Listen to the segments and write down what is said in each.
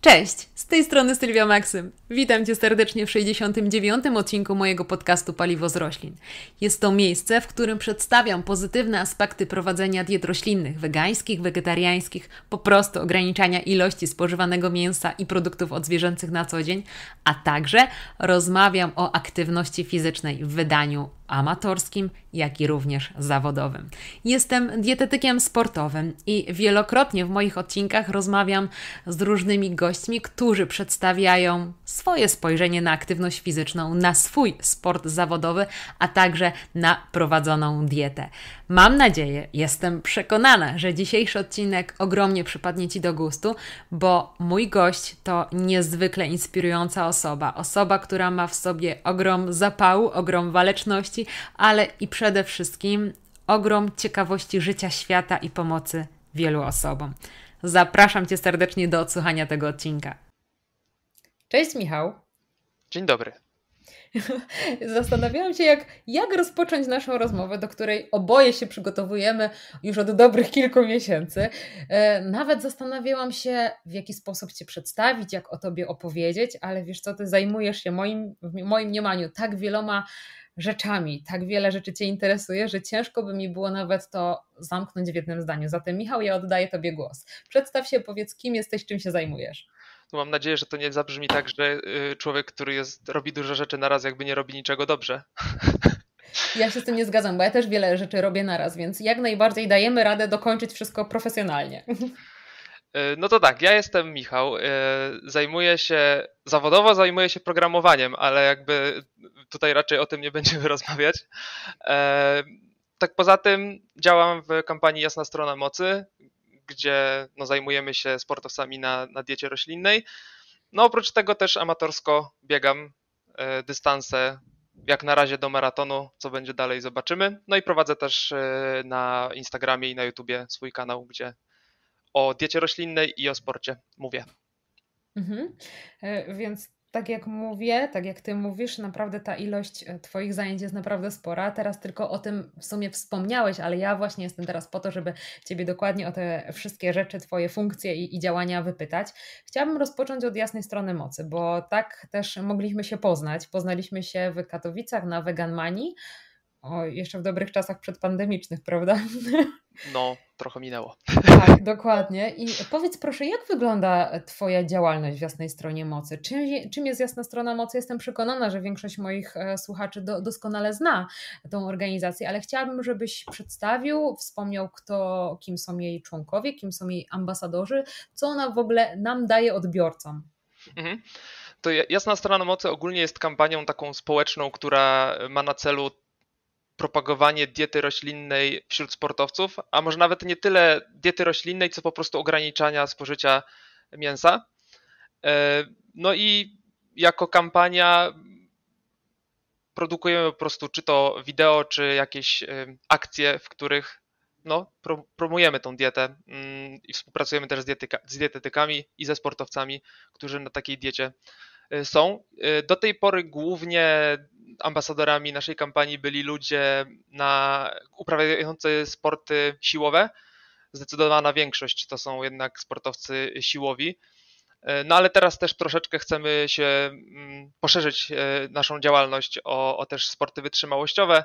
Cześć, z tej strony Sylwia Maksym. Witam Cię serdecznie w 69. odcinku mojego podcastu Paliwo z roślin. Jest to miejsce, w którym przedstawiam pozytywne aspekty prowadzenia diet roślinnych, wegańskich, wegetariańskich, po prostu ograniczania ilości spożywanego mięsa i produktów odzwierzęcych na co dzień, a także rozmawiam o aktywności fizycznej w wydaniu amatorskim, jak i również zawodowym. Jestem dietetykiem sportowym i wielokrotnie w moich odcinkach rozmawiam z różnymi gośćmi, którzy przedstawiają swoje spojrzenie na aktywność fizyczną, na swój sport zawodowy, a także na prowadzoną dietę. Mam nadzieję, jestem przekonana, że dzisiejszy odcinek ogromnie przypadnie Ci do gustu, bo mój gość to niezwykle inspirująca osoba. Osoba, która ma w sobie ogrom zapału, ogrom waleczności, ale i przede wszystkim ogrom ciekawości życia świata i pomocy wielu osobom. Zapraszam Cię serdecznie do odsłuchania tego odcinka. Cześć Michał. Dzień dobry. Zastanawiałam się, jak, jak rozpocząć naszą rozmowę, do której oboje się przygotowujemy już od dobrych kilku miesięcy. E, nawet zastanawiałam się, w jaki sposób Cię przedstawić, jak o Tobie opowiedzieć, ale wiesz co, Ty zajmujesz się moim, w moim mniemaniu tak wieloma rzeczami, tak wiele rzeczy Cię interesuje, że ciężko by mi było nawet to zamknąć w jednym zdaniu. Zatem Michał, ja oddaję Tobie głos. Przedstaw się, powiedz kim jesteś, czym się zajmujesz. No mam nadzieję, że to nie zabrzmi tak, że y, człowiek, który jest, robi dużo rzeczy na raz, jakby nie robi niczego dobrze. Ja się z tym nie zgadzam, bo ja też wiele rzeczy robię na raz, więc jak najbardziej dajemy radę dokończyć wszystko profesjonalnie. Y, no to tak, ja jestem Michał. Y, zajmuję się, zawodowo zajmuję się programowaniem, ale jakby tutaj raczej o tym nie będziemy rozmawiać. Tak poza tym działam w kampanii Jasna Strona Mocy, gdzie no, zajmujemy się sportowcami na, na diecie roślinnej. No oprócz tego też amatorsko biegam e, dystanse, jak na razie do maratonu, co będzie dalej zobaczymy. No i prowadzę też e, na Instagramie i na YouTubie swój kanał, gdzie o diecie roślinnej i o sporcie mówię. Mhm. E, więc tak jak mówię, tak jak Ty mówisz, naprawdę ta ilość e, Twoich zajęć jest naprawdę spora. Teraz tylko o tym w sumie wspomniałeś, ale ja właśnie jestem teraz po to, żeby Ciebie dokładnie o te wszystkie rzeczy, Twoje funkcje i, i działania wypytać. Chciałabym rozpocząć od jasnej strony mocy, bo tak też mogliśmy się poznać. Poznaliśmy się w Katowicach na Veganmanii o, jeszcze w dobrych czasach przedpandemicznych, prawda? No, trochę minęło. Tak, dokładnie. I powiedz proszę, jak wygląda Twoja działalność w Jasnej Stronie Mocy? Czym, czym jest Jasna Strona Mocy? Jestem przekonana, że większość moich e, słuchaczy do, doskonale zna tą organizację, ale chciałabym, żebyś przedstawił, wspomniał, kto, kim są jej członkowie, kim są jej ambasadorzy, co ona w ogóle nam daje odbiorcom. Mhm. To Jasna Strona Mocy ogólnie jest kampanią taką społeczną, która ma na celu propagowanie diety roślinnej wśród sportowców, a może nawet nie tyle diety roślinnej, co po prostu ograniczania spożycia mięsa. E, no i jako kampania produkujemy po prostu czy to wideo, czy jakieś e, akcje, w których no, promujemy tą dietę mm, i współpracujemy też z, dietyka, z dietetykami i ze sportowcami, którzy na takiej diecie e, są. Do tej pory głównie ambasadorami naszej kampanii byli ludzie na, uprawiający sporty siłowe. Zdecydowana większość to są jednak sportowcy siłowi. E, no ale teraz też troszeczkę chcemy się mm, poszerzyć e, naszą działalność o, o też sporty wytrzymałościowe.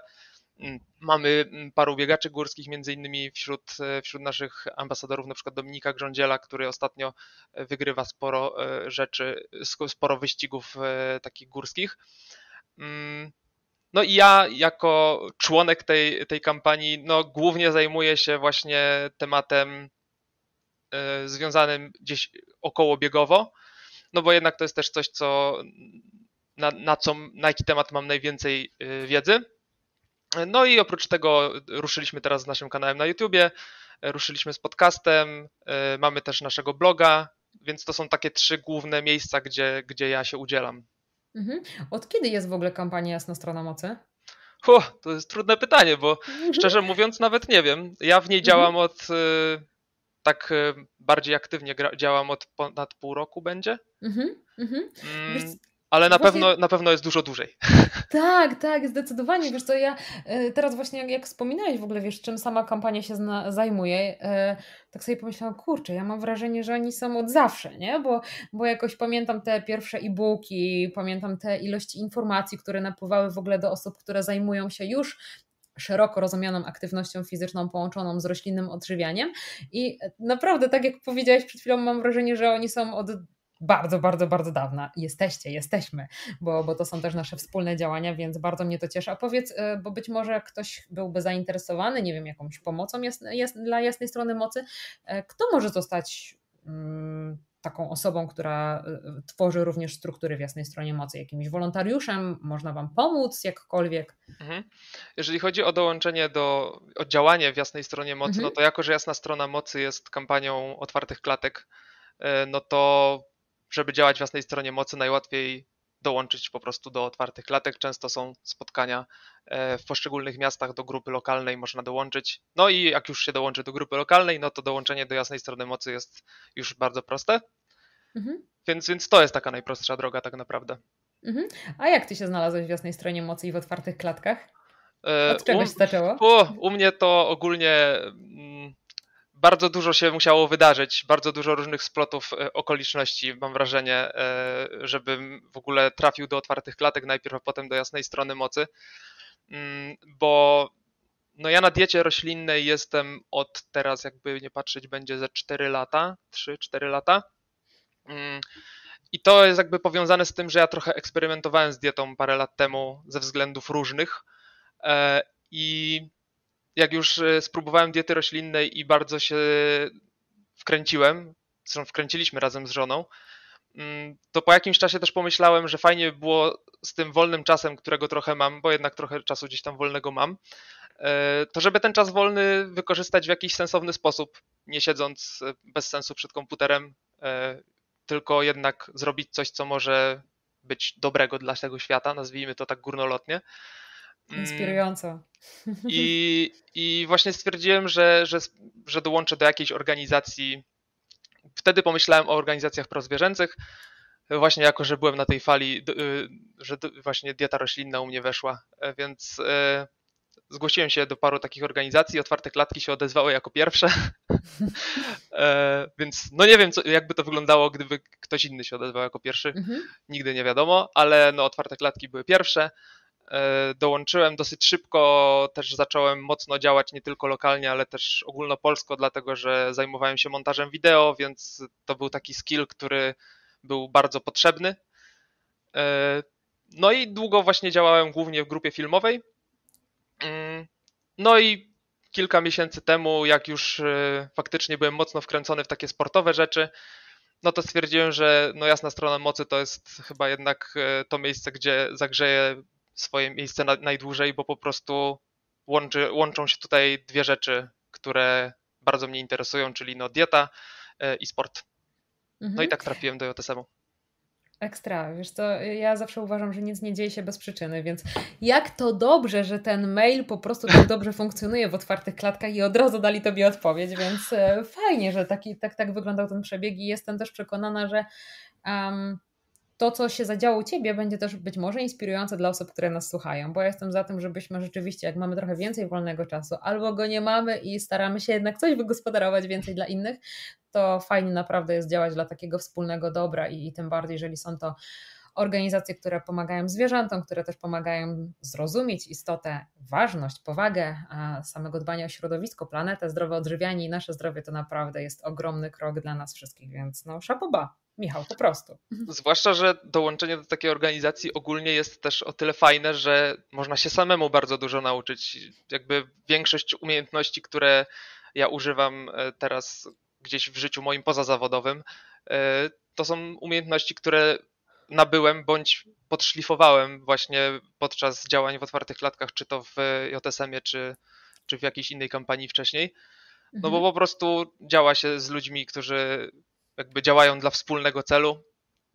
Mm, mamy mm, paru biegaczy górskich, między innymi wśród, e, wśród naszych ambasadorów, na przykład Dominika Grządziela, który ostatnio wygrywa sporo rzeczy, sporo wyścigów takich górskich. Mm, no i ja jako członek tej, tej kampanii, no głównie zajmuję się właśnie tematem y, związanym gdzieś około biegowo, no bo jednak to jest też coś, co na, na, co, na jaki temat mam najwięcej y, wiedzy. No i oprócz tego ruszyliśmy teraz z naszym kanałem na YouTubie, ruszyliśmy z podcastem, y, mamy też naszego bloga, więc to są takie trzy główne miejsca, gdzie, gdzie ja się udzielam. Mhm. Od kiedy jest w ogóle kampania Jasna Strona Mocy? Huh, to jest trudne pytanie, bo mhm. szczerze mówiąc nawet nie wiem. Ja w niej mhm. działam od y, tak y, bardziej aktywnie działam od ponad pół roku będzie. Mhm. Mm, Ale na, właśnie... pewno, na pewno jest dużo dłużej. Tak, tak, zdecydowanie. Wiesz co, ja e, teraz właśnie jak, jak wspominałeś w ogóle, wiesz, czym sama kampania się zna, zajmuje, e, tak sobie pomyślałam, kurczę, ja mam wrażenie, że oni są od zawsze, nie? Bo, bo jakoś pamiętam te pierwsze e-booki, pamiętam te ilości informacji, które napływały w ogóle do osób, które zajmują się już szeroko rozumianą aktywnością fizyczną połączoną z roślinnym odżywianiem. I naprawdę, tak jak powiedziałeś przed chwilą, mam wrażenie, że oni są od bardzo, bardzo, bardzo dawna. Jesteście, jesteśmy, bo, bo to są też nasze wspólne działania, więc bardzo mnie to cieszy. A powiedz, e, bo być może ktoś byłby zainteresowany, nie wiem, jakąś pomocą dla jasnej strony mocy, e, kto może zostać mm, taką osobą, która e, tworzy również struktury w jasnej stronie mocy, jakimś wolontariuszem, można Wam pomóc jakkolwiek. Mhm. Jeżeli chodzi o dołączenie do, o działanie w jasnej stronie mocy, no mhm. no to jako, że jasna strona mocy jest kampanią otwartych klatek, no to żeby działać w jasnej stronie mocy, najłatwiej dołączyć po prostu do otwartych klatek. Często są spotkania e, w poszczególnych miastach do grupy lokalnej, można dołączyć. No i jak już się dołączy do grupy lokalnej, no to dołączenie do jasnej strony mocy jest już bardzo proste. Mhm. Więc, więc to jest taka najprostsza droga tak naprawdę. Mhm. A jak ty się znalazłeś w jasnej stronie mocy i w otwartych klatkach? E, Od czegoś u, zaczęło? U, u mnie to ogólnie mm, bardzo dużo się musiało wydarzyć, bardzo dużo różnych splotów e, okoliczności, mam wrażenie, e, żebym w ogóle trafił do otwartych klatek najpierw, a potem do jasnej strony mocy, mm, bo no ja na diecie roślinnej jestem od teraz, jakby nie patrzeć, będzie ze 4 lata, 3-4 lata. Mm, I to jest jakby powiązane z tym, że ja trochę eksperymentowałem z dietą parę lat temu ze względów różnych. E, I jak już e, spróbowałem diety roślinnej i bardzo się wkręciłem, zresztą wkręciliśmy razem z żoną, mm, to po jakimś czasie też pomyślałem, że fajnie by było z tym wolnym czasem, którego trochę mam, bo jednak trochę czasu gdzieś tam wolnego mam, e, to żeby ten czas wolny wykorzystać w jakiś sensowny sposób, nie siedząc e, bez sensu przed komputerem, tylko jednak zrobić coś, co może być dobrego dla tego świata, nazwijmy to tak górnolotnie. Mm. Inspirująco. I, I właśnie stwierdziłem, że, że, że dołączę do jakiejś organizacji. Wtedy pomyślałem o organizacjach prozwierzęcych, właśnie jako, że byłem na tej fali, y, że właśnie dieta roślinna u mnie weszła, e, więc e, zgłosiłem się do paru takich organizacji, otwarte klatki się odezwały jako pierwsze, e, więc no nie wiem, co, jakby to wyglądało, gdyby ktoś inny się odezwał jako pierwszy, mhm. nigdy nie wiadomo, ale no otwarte klatki były pierwsze, dołączyłem dosyć szybko, też zacząłem mocno działać nie tylko lokalnie, ale też ogólnopolsko, dlatego że zajmowałem się montażem wideo, więc to był taki skill, który był bardzo potrzebny. E, no i długo właśnie działałem głównie w grupie filmowej. Mm, no i kilka miesięcy temu, jak już e, faktycznie byłem mocno wkręcony w takie sportowe rzeczy, no to stwierdziłem, że no jasna strona mocy to jest chyba jednak to miejsce, gdzie zagrzeję swoje miejsce na, najdłużej, bo po prostu łączy, łączą się tutaj dwie rzeczy, które bardzo mnie interesują, czyli no dieta e, i sport. No mhm. i tak trafiłem do JSM-u. Ekstra, wiesz co, ja zawsze uważam, że nic nie dzieje się bez przyczyny, więc jak to dobrze, że ten mail po prostu tak dobrze funkcjonuje w otwartych klatkach i od razu dali Tobie odpowiedź, więc e, fajnie, że taki, tak, tak wyglądał ten przebieg i jestem też przekonana, że um, to, co się zadziało u Ciebie, będzie też być może inspirujące dla osób, które nas słuchają, bo ja jestem za tym, żebyśmy rzeczywiście, jak mamy trochę więcej wolnego czasu, albo go nie mamy i staramy się jednak coś wygospodarować więcej dla innych, to fajnie naprawdę jest działać dla takiego wspólnego dobra i, i tym bardziej, jeżeli są to organizacje, które pomagają zwierzętom, które też pomagają zrozumieć istotę, ważność, powagę samego dbania o środowisko, planetę, zdrowe odżywianie i nasze zdrowie, to naprawdę jest ogromny krok dla nas wszystkich, więc no szapoba. Michał, po prostu. Zwłaszcza, że dołączenie do takiej organizacji ogólnie jest też o tyle fajne, że można się samemu bardzo dużo nauczyć. Jakby większość umiejętności, które ja używam e, teraz gdzieś w życiu moim pozazawodowym, e, to są umiejętności, które nabyłem bądź podszlifowałem właśnie podczas działań w otwartych klatkach, czy to w JSM-ie, czy, czy w jakiejś innej kampanii wcześniej. No bo mhm. po prostu działa się z ludźmi, którzy jakby działają dla wspólnego celu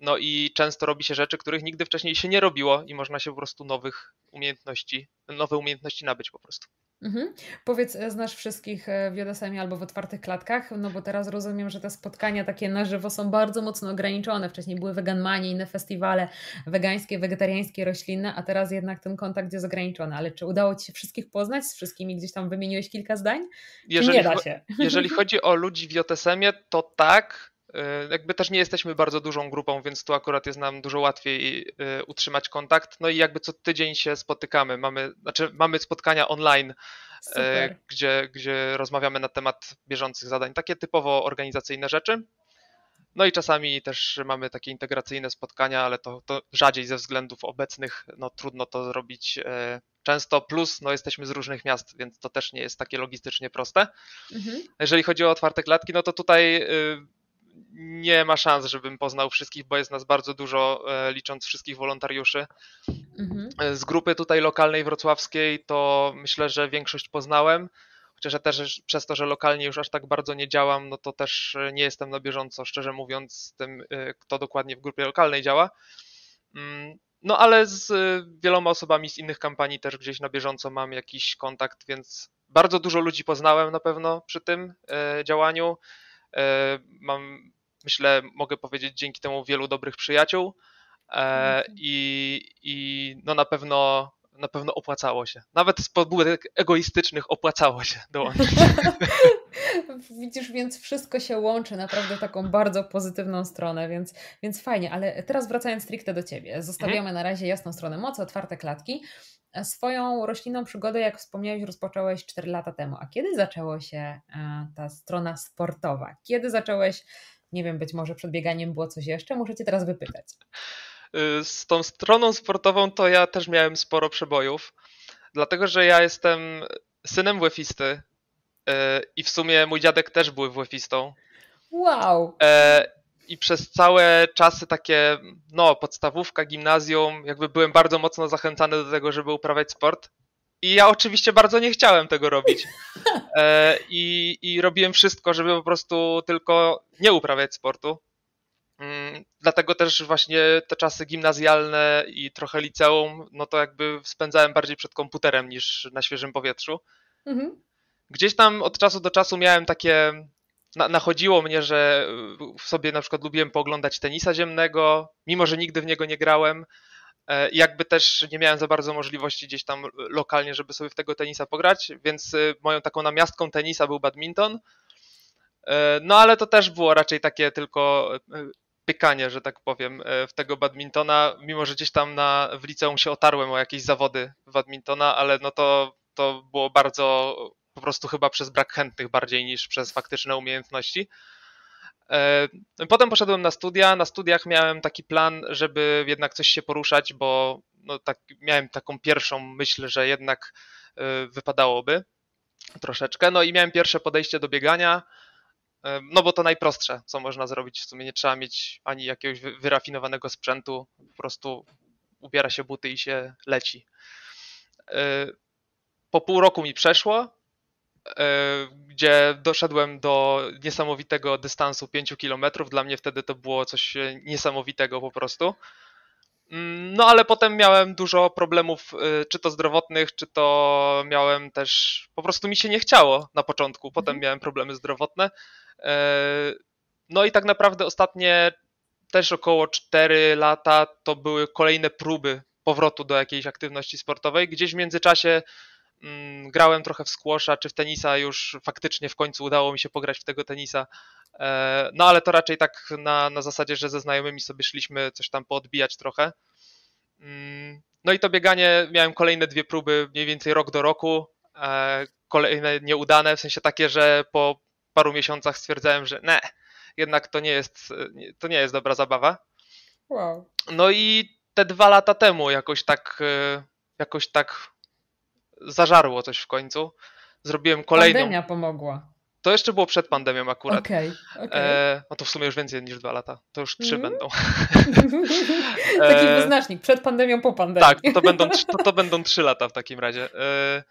No i często robi się rzeczy, których nigdy wcześniej się nie robiło i można się po prostu nowych umiejętności, nowe umiejętności nabyć po prostu. Mhm. Powiedz, e, znasz wszystkich e, w JSM albo w otwartych klatkach? No bo teraz rozumiem, że te spotkania takie na żywo są bardzo mocno ograniczone. Wcześniej były weganmanie, inne festiwale wegańskie, wegetariańskie, roślinne, a teraz jednak ten kontakt jest ograniczony. Ale czy udało Ci się wszystkich poznać? Z wszystkimi gdzieś tam wymieniłeś kilka zdań? Jeżeli, nie da się? Jeżeli chodzi o ludzi w JSM-ie, to tak. E, jakby też nie jesteśmy bardzo dużą grupą, więc tu akurat jest nam dużo łatwiej e, utrzymać kontakt. No i jakby co tydzień się spotykamy. Mamy, znaczy mamy spotkania online, e, gdzie, gdzie rozmawiamy na temat bieżących zadań, takie typowo organizacyjne rzeczy. No i czasami też mamy takie integracyjne spotkania, ale to, to rzadziej ze względów obecnych, no trudno to zrobić często, plus no jesteśmy z różnych miast, więc to też nie jest takie logistycznie proste. Mhm. Jeżeli chodzi o otwarte klatki, no to tutaj nie ma szans, żebym poznał wszystkich, bo jest nas bardzo dużo, e, licząc wszystkich wolontariuszy. Mhm. E, z grupy tutaj lokalnej wrocławskiej to myślę, że większość poznałem, chociaż ja też przez to, że lokalnie już aż tak bardzo nie działam, no to też nie jestem na bieżąco, szczerze mówiąc, z tym, e, kto dokładnie w grupie lokalnej działa. Mm, no ale z wieloma osobami z innych kampanii też gdzieś na bieżąco mam jakiś kontakt, więc bardzo dużo ludzi poznałem na pewno przy tym działaniu. E, mam, myślę, mogę powiedzieć dzięki temu wielu dobrych przyjaciół e, i, i no na pewno na pewno opłacało się. Nawet z pobudek egoistycznych opłacało się dołączyć. Widzisz, więc wszystko się łączy naprawdę taką bardzo pozytywną stronę, więc, więc fajnie. Ale teraz wracając stricte do Ciebie, zostawiamy mhm. na razie jasną stronę mocy, otwarte klatki. Swoją roślinną przygodę, jak wspomniałeś, rozpocząłeś 4 lata temu. A kiedy zaczęło się e, ta strona sportowa? Kiedy zacząłeś, nie wiem, być może przed bieganiem było coś jeszcze? Muszę Cię teraz wypytać. Y, z tą stroną sportową to ja też miałem sporo przebojów, dlatego że ja jestem synem wefisty y, i w sumie mój dziadek też był wefistą. Wow! E, I przez całe czasy takie, no, podstawówka, gimnazjum, jakby byłem bardzo mocno zachęcany do tego, żeby uprawiać sport. I ja oczywiście bardzo nie chciałem tego robić. E, I, I robiłem wszystko, żeby po prostu tylko nie uprawiać sportu. Mm, dlatego też właśnie te czasy gimnazjalne i trochę liceum, no to jakby spędzałem bardziej przed komputerem niż na świeżym powietrzu. Mhm. Gdzieś tam od czasu do czasu miałem takie, na, nachodziło mnie, że sobie na przykład lubiłem pooglądać tenisa ziemnego, mimo że nigdy w niego nie grałem. E, jakby też nie miałem za bardzo możliwości gdzieś tam lokalnie, żeby sobie w tego tenisa pograć, więc y, moją taką namiastką tenisa był badminton. E, no ale to też było raczej takie tylko pykanie, że tak powiem, e, w tego badmintona, mimo że gdzieś tam na, w liceum się otarłem o jakieś zawody badmintona, ale no to, to było bardzo po prostu chyba przez brak chętnych bardziej niż przez faktyczne umiejętności. E, potem poszedłem na studia. Na studiach miałem taki plan, żeby jednak coś się poruszać, bo no tak, miałem taką pierwszą myśl, że jednak e, wypadałoby troszeczkę. No i miałem pierwsze podejście do biegania. No bo to najprostsze, co można zrobić. W sumie nie trzeba mieć ani jakiegoś wyrafinowanego sprzętu, po prostu ubiera się buty i się leci. E, po pół roku mi przeszło, e, gdzie doszedłem do niesamowitego dystansu 5 km. Dla mnie wtedy to było coś niesamowitego po prostu. Mm, no ale potem miałem dużo problemów, y, czy to zdrowotnych, czy to miałem też, po prostu mi się nie chciało na początku, potem mhm. miałem problemy zdrowotne. E, no i tak naprawdę ostatnie też około 4 lata to były kolejne próby powrotu do jakiejś aktywności sportowej. Gdzieś w międzyczasie grałem trochę w squasha czy w tenisa, już faktycznie w końcu udało mi się pograć w tego tenisa. E, no ale to raczej tak na, na zasadzie, że ze znajomymi sobie szliśmy coś tam poodbijać trochę. Mm, no i to bieganie miałem kolejne dwie próby, mniej więcej rok do roku. E, kolejne nieudane, w sensie takie, że po paru miesiącach stwierdzałem, że ne, jednak to nie jest, to nie jest dobra zabawa. Wow. No i te dwa lata temu jakoś tak, e, jakoś tak zażarło coś w końcu. Zrobiłem kolejną. Pandemia pomogła. To jeszcze było przed pandemią akurat. Okay, okay. E, no to w sumie już więcej niż dwa lata. To już trzy mm. będą. Taki e, wyznacznik. Przed pandemią, po pandemii. Tak, to będą, to, to będą trzy lata w takim razie. E,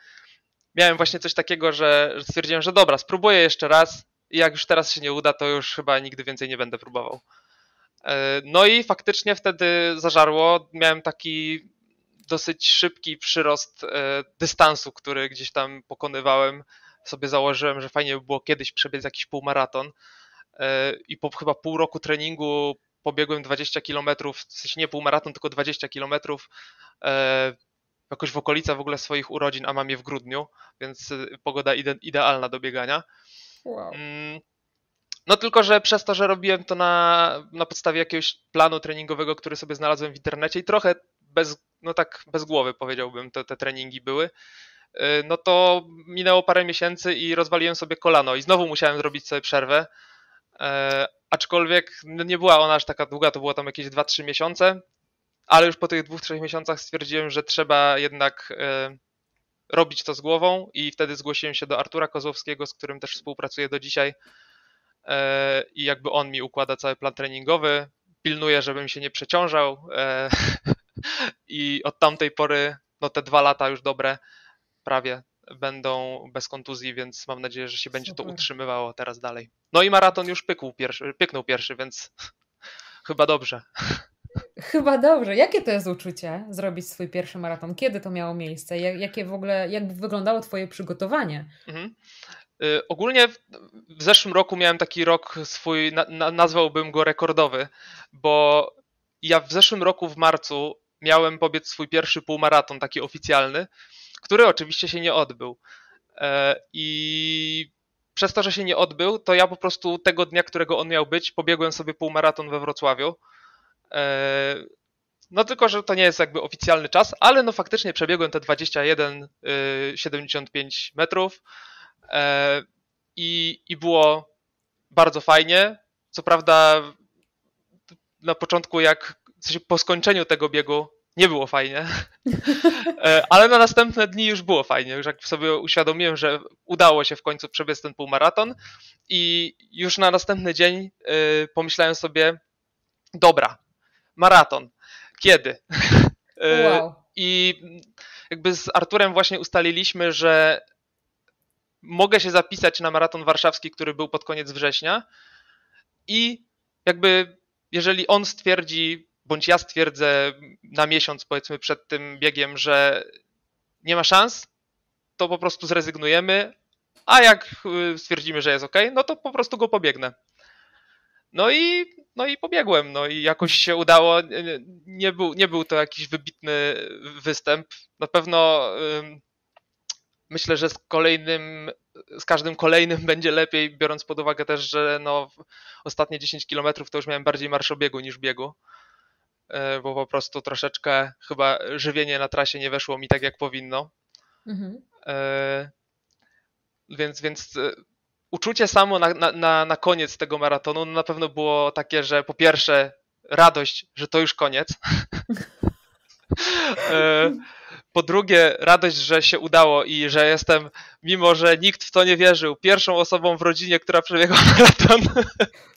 miałem właśnie coś takiego, że stwierdziłem, że dobra, spróbuję jeszcze raz i jak już teraz się nie uda, to już chyba nigdy więcej nie będę próbował. No i faktycznie wtedy zażarło. Miałem taki dosyć szybki przyrost dystansu, który gdzieś tam pokonywałem. Sobie założyłem, że fajnie by było kiedyś przebiec jakiś półmaraton. I po chyba pół roku treningu pobiegłem 20 km, w sensie nie półmaraton, tylko 20 km jakoś w okolicach w ogóle swoich urodzin, a mam je w grudniu, więc pogoda ide idealna do biegania. Wow. Mm, no tylko, że przez to, że robiłem to na, na podstawie jakiegoś planu treningowego, który sobie znalazłem w internecie i trochę bez, no tak bez głowy powiedziałbym, to te treningi były, y, no to minęło parę miesięcy i rozwaliłem sobie kolano i znowu musiałem zrobić sobie przerwę, e, aczkolwiek no nie była ona aż taka długa, to było tam jakieś 2-3 miesiące, ale już po tych dwóch, trzech miesiącach stwierdziłem, że trzeba jednak e, robić to z głową i wtedy zgłosiłem się do Artura Kozłowskiego, z którym też współpracuję do dzisiaj i jakby on mi układa cały plan treningowy, pilnuje, żebym się nie przeciążał i od tamtej pory, no te dwa lata już dobre, prawie będą bez kontuzji, więc mam nadzieję, że się będzie Super. to utrzymywało teraz dalej. No i maraton już pykł pierwszy, pyknął pierwszy, więc chyba dobrze. Chyba dobrze. Jakie to jest uczucie zrobić swój pierwszy maraton? Kiedy to miało miejsce? Jakie w ogóle, jak wyglądało Twoje przygotowanie? Mhm. Y, ogólnie w, w, zeszłym roku miałem taki rok swój, na, na, nazwałbym go rekordowy, bo ja w zeszłym roku w marcu miałem pobiec swój pierwszy półmaraton, taki oficjalny, który oczywiście się nie odbył. E, I przez to, że się nie odbył, to ja po prostu tego dnia, którego on miał być, pobiegłem sobie półmaraton we Wrocławiu. E, no tylko, że to nie jest jakby oficjalny czas, ale no faktycznie przebiegłem te 21,75 y, metrów e, i, i było bardzo fajnie. Co prawda na początku jak w sensie po skończeniu tego biegu nie było fajnie, e, ale na następne dni już było fajnie. Już jak sobie uświadomiłem, że udało się w końcu przebiec ten półmaraton i już na następny dzień pomyślałem sobie, dobra, maraton. Kiedy? E, wow. I jakby z Arturem właśnie ustaliliśmy, że mogę się zapisać na maraton warszawski, który był pod koniec września i jakby jeżeli on stwierdzi, bądź ja stwierdzę na miesiąc powiedzmy przed tym biegiem, że nie ma szans, to po prostu zrezygnujemy, a jak y, stwierdzimy, że jest ok, no to po prostu go pobiegnę. No i, no i pobiegłem, no i jakoś się udało. Nie był, nie był to jakiś wybitny występ. Na pewno myślę, że z kolejnym, z każdym kolejnym będzie lepiej, biorąc pod uwagę też, że no ostatnie 10 km to już miałem bardziej marszobiegu niż biegu, bo po prostu troszeczkę chyba żywienie na trasie nie weszło mi tak jak powinno. Mhm. E, więc, więc e, uczucie samo na, na, na koniec tego maratonu na pewno było takie, że po pierwsze radość, że to już koniec. E, po drugie, radość, że się udało i że jestem, mimo że nikt w to nie wierzył, pierwszą osobą w rodzinie, która przebiegła maraton.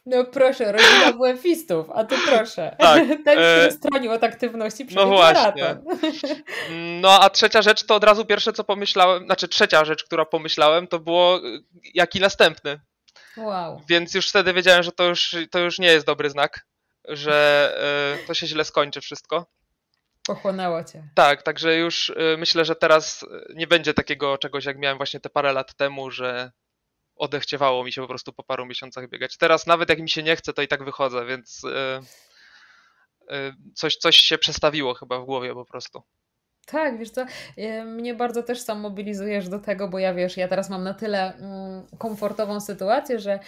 No proszę, rodzina WF-istów, a tu proszę. Tak, Ten e... stronił od aktywności No właśnie. No a trzecia rzecz to od razu pierwsze, co pomyślałem, znaczy trzecia rzecz, która pomyślałem, to było jaki następny. Wow. Więc już wtedy wiedziałem, że to już, to już nie jest dobry znak, że e, to się źle skończy wszystko. Pochłonęło cię. Tak, także już y, myślę, że teraz y, nie będzie takiego czegoś, jak miałem właśnie te parę lat temu, że odechciewało mi się po prostu po paru miesiącach biegać. Teraz nawet jak mi się nie chce, to i tak wychodzę, więc y, coś, coś się przestawiło chyba w głowie po prostu. Tak, wiesz co, mnie bardzo też sam mobilizujesz do tego, bo ja wiesz, ja teraz mam na tyle mm, komfortową sytuację, że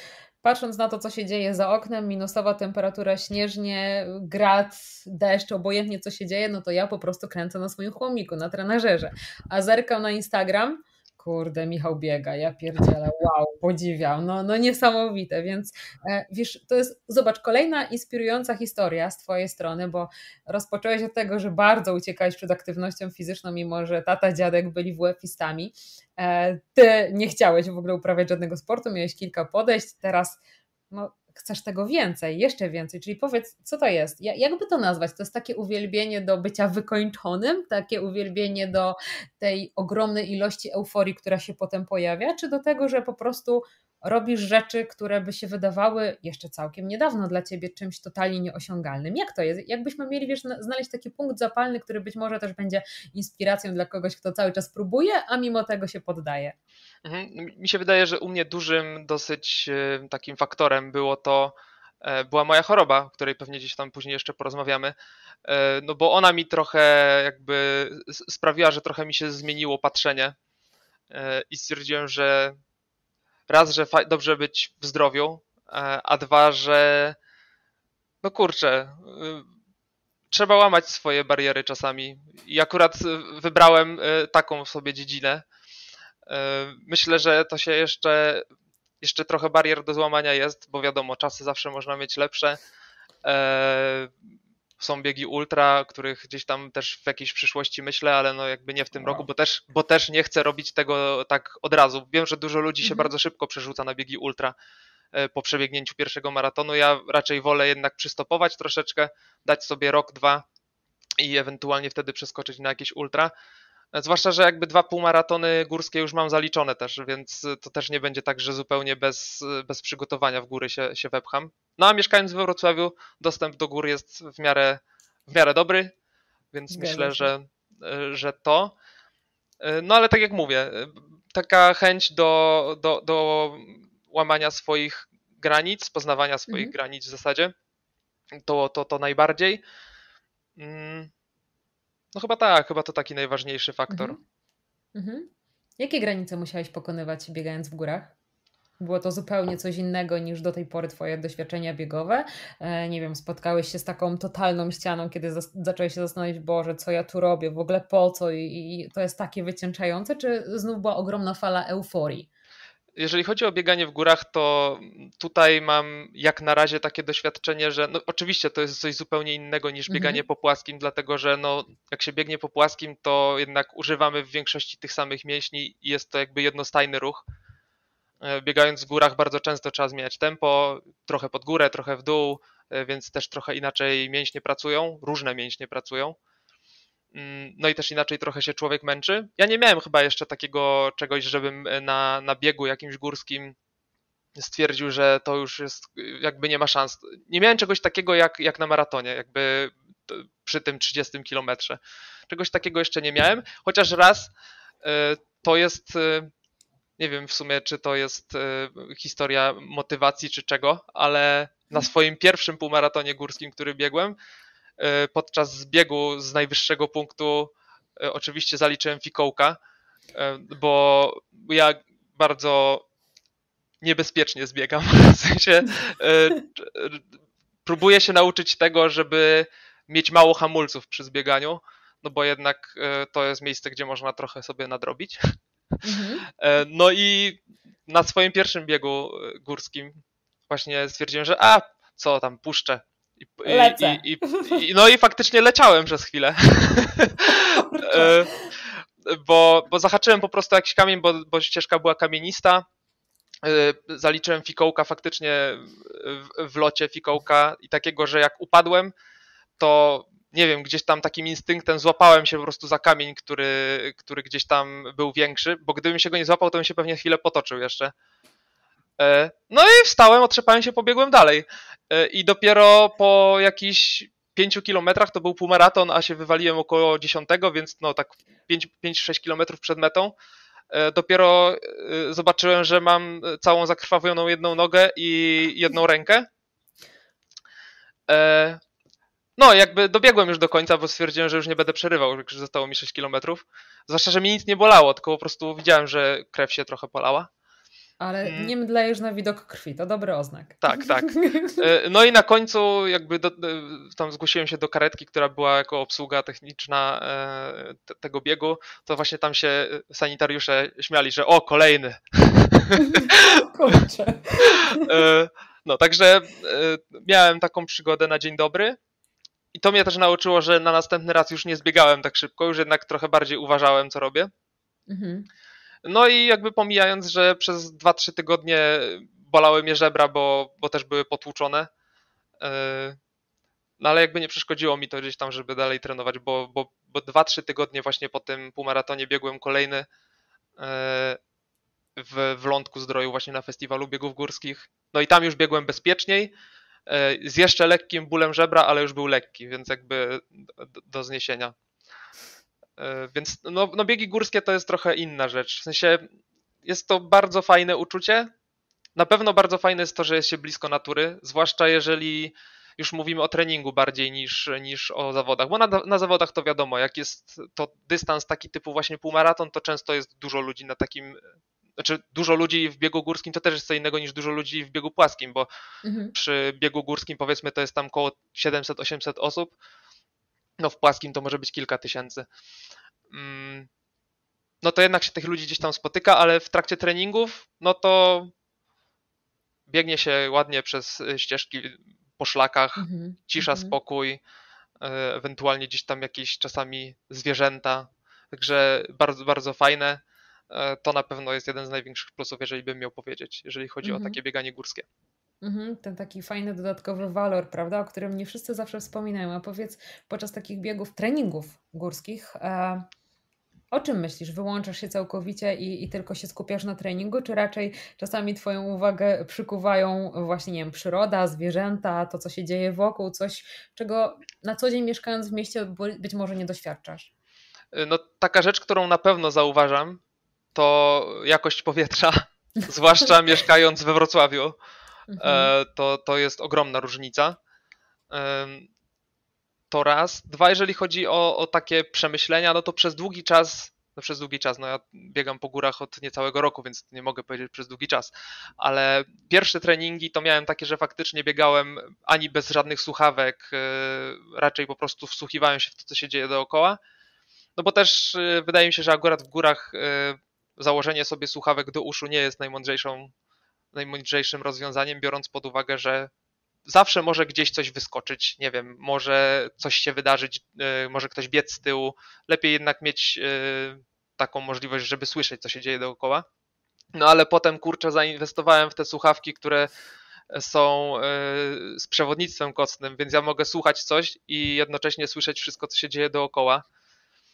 patrząc na to, co się dzieje za oknem, minusowa temperatura, śnieżnie, grad, deszcz, obojętnie co się dzieje, no to ja po prostu kręcę na swoim chłomiku, na trenażerze. A zerkam na Instagram, kurde, Michał biega, ja pierdzielę, wow, podziwiam, no, no niesamowite, więc e, wiesz, to jest, zobacz, kolejna inspirująca historia z Twojej strony, bo rozpocząłeś od tego, że bardzo uciekałeś przed aktywnością fizyczną, mimo że tata, dziadek byli WF-istami, e, Ty nie chciałeś w ogóle uprawiać żadnego sportu, miałeś kilka podejść, teraz no, chcesz tego więcej, jeszcze więcej. Czyli powiedz, co to jest? Jakby to nazwać? To jest takie uwielbienie do bycia wykończonym, takie uwielbienie do tej ogromnej ilości euforii, która się potem pojawia, czy do tego, że po prostu robisz rzeczy, które by się wydawały jeszcze całkiem niedawno dla ciebie czymś totalnie nieosiągalnym. Jak to jest? Jakbyśmy mieli, wiesz, znaleźć taki punkt zapalny, który być może też będzie inspiracją dla kogoś, kto cały czas próbuje, a mimo tego się poddaje. Mhm. Mi się wydaje, że u mnie dużym dosyć e, takim faktorem było to, e, była moja choroba, o której pewnie gdzieś tam później jeszcze porozmawiamy, e, no bo ona mi trochę jakby sprawiła, że trochę mi się zmieniło patrzenie i stwierdziłem, że raz, że dobrze być w zdrowiu, a dwa, że no kurczę, trzeba łamać swoje bariery czasami. I akurat wybrałem taką sobie dziedzinę, myślę, że to się jeszcze, jeszcze trochę barier do złamania jest, bo wiadomo, czasy zawsze można mieć lepsze. E, są biegi ultra, których gdzieś tam też w jakiejś przyszłości myślę, ale no jakby nie w tym roku, bo też, bo też nie chcę robić tego tak od razu. Wiem, że dużo ludzi się mhm. bardzo szybko przerzuca na biegi ultra e, po przebiegnięciu pierwszego maratonu. Ja raczej wolę jednak przystopować troszeczkę, dać sobie rok, dwa i ewentualnie wtedy przeskoczyć na jakieś ultra. Zwłaszcza, że jakby dwa półmaratony górskie już mam zaliczone też, więc to też nie będzie tak, że zupełnie bez, bez przygotowania w góry się, się wepcham. No a mieszkając we Wrocławiu, dostęp do gór jest w miarę, w miarę dobry, więc myślę, że, że to. No ale tak jak mówię, taka chęć do, do, do łamania swoich granic, poznawania swoich mhm. granic w zasadzie, to, to, to najbardziej. No chyba tak, chyba to taki najważniejszy faktor. Mhm. Mhm. Jakie granice musiałeś pokonywać biegając w górach? Było to zupełnie coś innego niż do tej pory Twoje doświadczenia biegowe. E, nie wiem, spotkałeś się z taką totalną ścianą, kiedy zacząłeś się zastanawiać, Boże, co ja tu robię, w ogóle po co i, i to jest takie wycięczające, czy znów była ogromna fala euforii? Jeżeli chodzi o bieganie w górach, to tutaj mam jak na razie takie doświadczenie, że no oczywiście to jest coś zupełnie innego niż bieganie mhm. po płaskim, dlatego że no, jak się biegnie po płaskim, to jednak używamy w większości tych samych mięśni i jest to jakby jednostajny ruch. E, biegając w górach bardzo często trzeba zmieniać tempo, trochę pod górę, trochę w dół, e, więc też trochę inaczej mięśnie pracują, różne mięśnie pracują. Mm, no i też inaczej trochę się człowiek męczy. Ja nie miałem chyba jeszcze takiego czegoś, żebym e, na, na biegu jakimś górskim stwierdził, że to już jest, jakby nie ma szans. Nie miałem czegoś takiego jak, jak na maratonie, jakby przy tym 30 kilometrze. Czegoś takiego jeszcze nie miałem, chociaż raz e, to jest, e, nie wiem w sumie, czy to jest historia motywacji czy czego, ale na swoim pierwszym półmaratonie górskim, który biegłem, podczas zbiegu z najwyższego punktu e, oczywiście zaliczyłem fikołka, e, bo ja bardzo niebezpiecznie zbiegam. W sensie próbuję się nauczyć tego, żeby mieć mało hamulców przy zbieganiu, no bo jednak to jest miejsce, gdzie można trochę sobie nadrobić. Mhm. No i na swoim pierwszym biegu górskim właśnie stwierdziłem, że a, co tam, puszczę i, Lecę. I, i, no i faktycznie leciałem przez chwilę. E, bo, bo zahaczyłem po prostu jakiś kamień, bo, bo ścieżka była kamienista. E, zaliczyłem fikołka faktycznie w, w locie fikołka i takiego, że jak upadłem, to nie wiem, gdzieś tam takim instynktem złapałem się po prostu za kamień, który, który gdzieś tam był większy, bo gdybym się go nie złapał, to bym się pewnie chwilę potoczył jeszcze. E, no i wstałem, otrzepałem się, pobiegłem dalej. E, I dopiero po jakichś 5 kilometrach to był półmaraton, a się wywaliłem około 10, więc no tak 5-6 kilometrów przed metą. E, dopiero zobaczyłem, że mam całą zakrwawioną jedną nogę i jedną rękę. No, jakby dobiegłem już do końca, bo stwierdziłem, że już nie będę przerywał, że zostało mi 6 kilometrów. Zwłaszcza, że mi nic nie bolało, tylko po prostu widziałem, że krew się trochę polała. Ale mm. nie mdlejesz na widok krwi, to dobry oznak. Tak, tak. E, no i na końcu jakby do, tam zgłosiłem się do karetki, która była jako obsługa techniczna e, tego biegu, to właśnie tam się sanitariusze śmiali, że o, kolejny. Kurczę. E, no, także miałem taką przygodę na dzień dobry. I to mnie też nauczyło, że na następny raz już nie zbiegałem tak szybko, już jednak trochę bardziej uważałem, co robię. Mhm. No i jakby pomijając, że przez 2-3 tygodnie bolały mnie żebra, bo, bo też były potłuczone. E, no ale jakby nie przeszkodziło mi to gdzieś tam, żeby dalej trenować, bo, bo, bo 2-3 tygodnie właśnie po tym półmaratonie biegłem kolejny. E, w, w Lądku Zdroju właśnie na festiwalu biegów górskich. No i tam już biegłem bezpieczniej, z jeszcze lekkim bólem żebra, ale już był lekki, więc jakby do, do zniesienia. Więc no, no biegi górskie to jest trochę inna rzecz. W sensie jest to bardzo fajne uczucie. Na pewno bardzo fajne jest to, że jest się blisko natury, zwłaszcza jeżeli już mówimy o treningu bardziej niż, niż o zawodach, bo na, na zawodach to wiadomo, jak jest to dystans taki typu właśnie półmaraton, to często jest dużo ludzi na takim, znaczy dużo ludzi w biegu górskim to też jest co innego niż dużo ludzi w biegu płaskim, bo mhm. przy biegu górskim powiedzmy to jest tam około 700-800 osób, no w płaskim to może być kilka tysięcy. Mm, no to jednak się tych ludzi gdzieś tam spotyka, ale w trakcie treningów, no to biegnie się ładnie przez ścieżki po szlakach, mhm, cisza, mhm. spokój, e, ewentualnie gdzieś tam jakieś czasami zwierzęta, także bardzo, bardzo fajne. E, to na pewno jest jeden z największych plusów, jeżeli bym miał powiedzieć, jeżeli chodzi o takie bieganie górskie. Ten taki fajny dodatkowy walor, prawda, o którym nie wszyscy zawsze wspominają. A powiedz, podczas takich biegów, treningów górskich, e, o czym myślisz? Wyłączasz się całkowicie i, i, tylko się skupiasz na treningu, czy raczej czasami Twoją uwagę przykuwają właśnie, nie wiem, przyroda, zwierzęta, to co się dzieje wokół, coś, czego na co dzień mieszkając w mieście być może nie doświadczasz? No, taka rzecz, którą na pewno zauważam, to jakość powietrza, zwłaszcza mieszkając we Wrocławiu. Mhm. E, to, to jest ogromna różnica. To raz. Dwa, jeżeli chodzi o, o takie przemyślenia, no to przez długi czas, no przez długi czas, no ja biegam po górach od niecałego roku, więc nie mogę powiedzieć przez długi czas, ale pierwsze treningi to miałem takie, że faktycznie biegałem ani bez żadnych słuchawek, e, raczej po prostu wsłuchiwałem się w to, co się dzieje dookoła. No bo też e, wydaje mi się, że akurat w górach założenie sobie słuchawek do uszu nie jest najmądrzejszą, najmądrzejszym rozwiązaniem, biorąc pod uwagę, że zawsze może gdzieś coś wyskoczyć, nie wiem, może coś się wydarzyć, e, może ktoś biec z tyłu. Lepiej jednak mieć e, taką możliwość, żeby słyszeć, co się dzieje dookoła. No ale potem, kurczę, zainwestowałem w te słuchawki, które są e, z przewodnictwem kostnym, więc ja mogę słuchać coś i jednocześnie słyszeć wszystko, co się dzieje dookoła.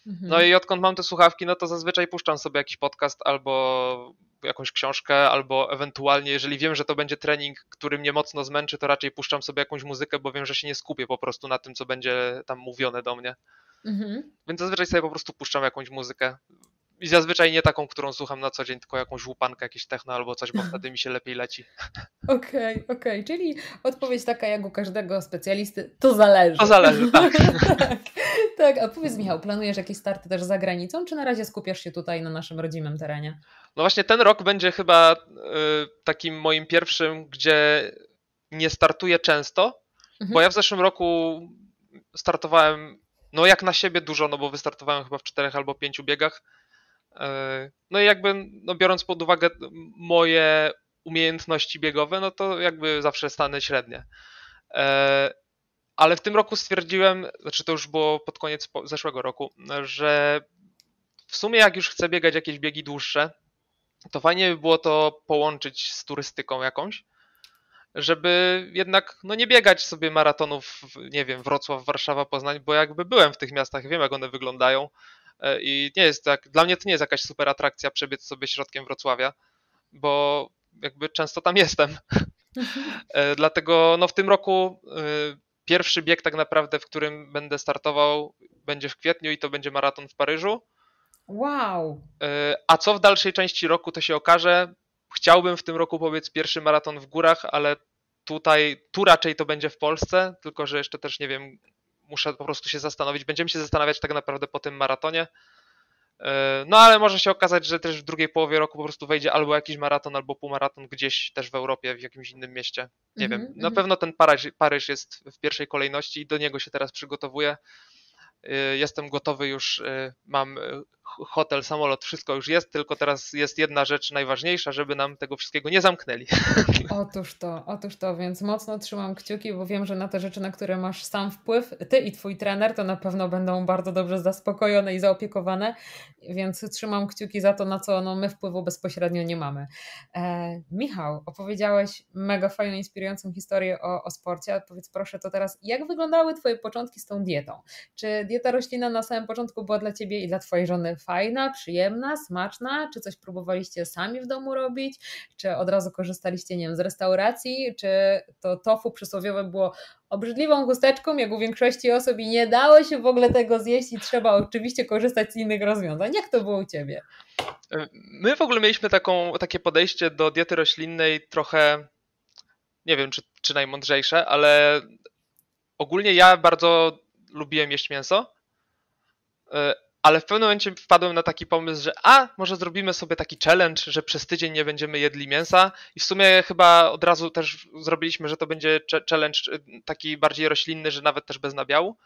No mhm. i odkąd mam te słuchawki, no to zazwyczaj puszczam sobie jakiś podcast albo jakąś książkę, albo ewentualnie, jeżeli wiem, że to będzie trening, który mnie mocno zmęczy, to raczej puszczam sobie jakąś muzykę, bo wiem, że się nie skupię po prostu na tym, co będzie tam mówione do mnie. Mhm. Więc zazwyczaj sobie po prostu puszczam jakąś muzykę. I zazwyczaj nie taką, którą słucham na co dzień, tylko jakąś łupankę, jakieś techno albo coś, bo wtedy mi się lepiej leci. Okej, okay, okej. Okay. Czyli odpowiedź taka jak u każdego specjalisty, to zależy. To zależy, tak. tak. Tak, a powiedz Michał, planujesz jakieś starty też za granicą, czy na razie skupiasz się tutaj na naszym rodzimym terenie? No właśnie ten rok będzie chyba y, takim moim pierwszym, gdzie nie startuję często, mhm. bo ja w zeszłym roku startowałem, no jak na siebie dużo, no bo wystartowałem chyba w czterech albo pięciu biegach, no i jakby, no biorąc pod uwagę moje umiejętności biegowe, no to jakby zawsze stanę średnie. E, ale w tym roku stwierdziłem, znaczy to już było pod koniec zeszłego roku, że w sumie jak już chcę biegać jakieś biegi dłuższe, to fajnie by było to połączyć z turystyką jakąś, żeby jednak no nie biegać sobie maratonów, nie wiem, Wrocław, Warszawa, Poznań, bo jakby byłem w tych miastach, wiem jak one wyglądają, E, i nie jest tak, dla mnie to nie jest jakaś super atrakcja przebiec sobie środkiem Wrocławia, bo jakby często tam jestem. E, dlatego no w tym roku e, pierwszy bieg tak naprawdę, w którym będę startował, będzie w kwietniu i to będzie maraton w Paryżu. Wow! A co w dalszej części roku, to się okaże. Chciałbym w tym roku powiedz pierwszy maraton w górach, ale tutaj, tu raczej to będzie w Polsce, tylko że jeszcze też nie wiem, muszę po prostu się zastanowić. Będziemy się zastanawiać tak naprawdę po tym maratonie. E, no ale może się okazać, że też w drugiej połowie roku po prostu wejdzie albo jakiś maraton, albo półmaraton gdzieś też w Europie, w jakimś innym mieście. Nie mm -hmm, wiem. Na mm -hmm. pewno ten Paryż, Paryż jest w pierwszej kolejności i do niego się teraz przygotowuję. E, jestem gotowy już, e, mam hotel, samolot, wszystko już jest, tylko teraz jest jedna rzecz najważniejsza, żeby nam tego wszystkiego nie zamknęli. Otóż to, otóż to, więc mocno trzymam kciuki, bo wiem, że na te rzeczy, na które masz sam wpływ, ty i twój trener, to na pewno będą bardzo dobrze zaspokojone i zaopiekowane, więc trzymam kciuki za to, na co no, my wpływu bezpośrednio nie mamy. E, Michał, opowiedziałeś mega fajną, inspirującą historię o, o sporcie, powiedz proszę to teraz, jak wyglądały twoje początki z tą dietą? Czy dieta roślinna na samym początku była dla ciebie i dla twojej żony fajna, przyjemna, smaczna? Czy coś próbowaliście sami w domu robić? Czy od razu korzystaliście, nie wiem, z restauracji? Czy to tofu przysłowiowe było obrzydliwą chusteczką, jak u większości osób i nie dało się w ogóle tego zjeść i trzeba oczywiście korzystać z innych rozwiązań? Jak to było u Ciebie? My w ogóle mieliśmy taką, takie podejście do diety roślinnej trochę, nie wiem czy, czy najmądrzejsze, ale ogólnie ja bardzo lubiłem jeść mięso, e, ale w pewnym momencie wpadłem na taki pomysł, że a, może zrobimy sobie taki challenge, że przez tydzień nie będziemy jedli mięsa i w sumie chyba od razu też zrobiliśmy, że to będzie challenge e, taki bardziej roślinny, że nawet też bez nabiału.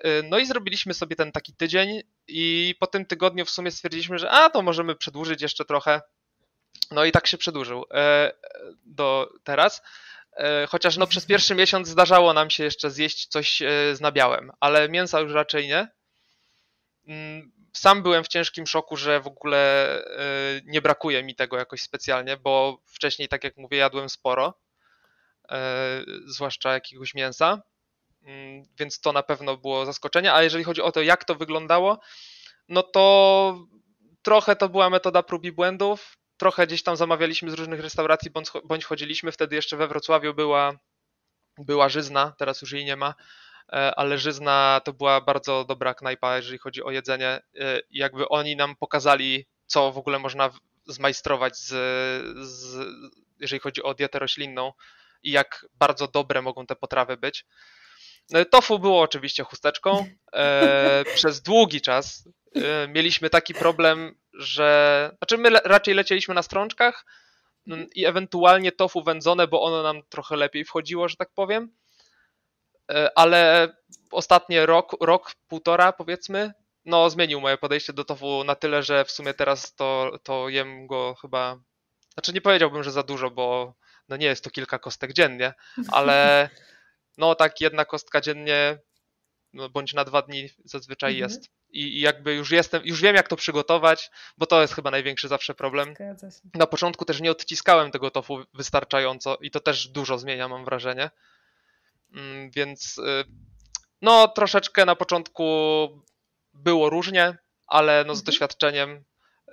E, no i zrobiliśmy sobie ten taki tydzień i po tym tygodniu w sumie stwierdziliśmy, że a, to możemy przedłużyć jeszcze trochę. No i tak się przedłużył do teraz. E, chociaż no przez pierwszy miesiąc zdarzało nam się jeszcze zjeść coś e, z nabiałem, ale mięsa już raczej nie. Mm, sam byłem w ciężkim szoku, że w ogóle e, nie brakuje mi tego jakoś specjalnie, bo wcześniej, tak jak mówię, jadłem sporo, zwłaszcza jakiegoś mięsa, mm, więc to na pewno było zaskoczenie. A jeżeli chodzi o to, jak to wyglądało, no to trochę to była metoda prób i błędów trochę gdzieś tam zamawialiśmy z różnych restauracji, bądź, chodziliśmy. Wtedy jeszcze we Wrocławiu była, była Żyzna, teraz już jej nie ma, ale Żyzna to była bardzo dobra knajpa, jeżeli chodzi o jedzenie. E, jakby oni nam pokazali, co w ogóle można zmajstrować, z, z, jeżeli chodzi o dietę roślinną i jak bardzo dobre mogą te potrawy być. No tofu było oczywiście chusteczką. E, przez długi czas e, mieliśmy taki problem, że. Znaczy, my raczej lecieliśmy na strączkach mm, i ewentualnie tofu wędzone, bo ono nam trochę lepiej wchodziło, że tak powiem. E, ale ostatnie rok, rok, półtora powiedzmy, no zmienił moje podejście do tofu na tyle, że w sumie teraz to, to jem go chyba. Znaczy, nie powiedziałbym, że za dużo, bo no nie jest to kilka kostek dziennie, ale no tak jedna kostka dziennie, no, bądź na dwa dni zazwyczaj mhm. jest. I, I, jakby już jestem, już wiem jak to przygotować, bo to jest chyba największy zawsze problem. Na początku też nie odciskałem tego tofu wystarczająco i to też dużo zmienia, mam wrażenie. Mm, więc y, no troszeczkę na początku było różnie, ale no z mhm. doświadczeniem y,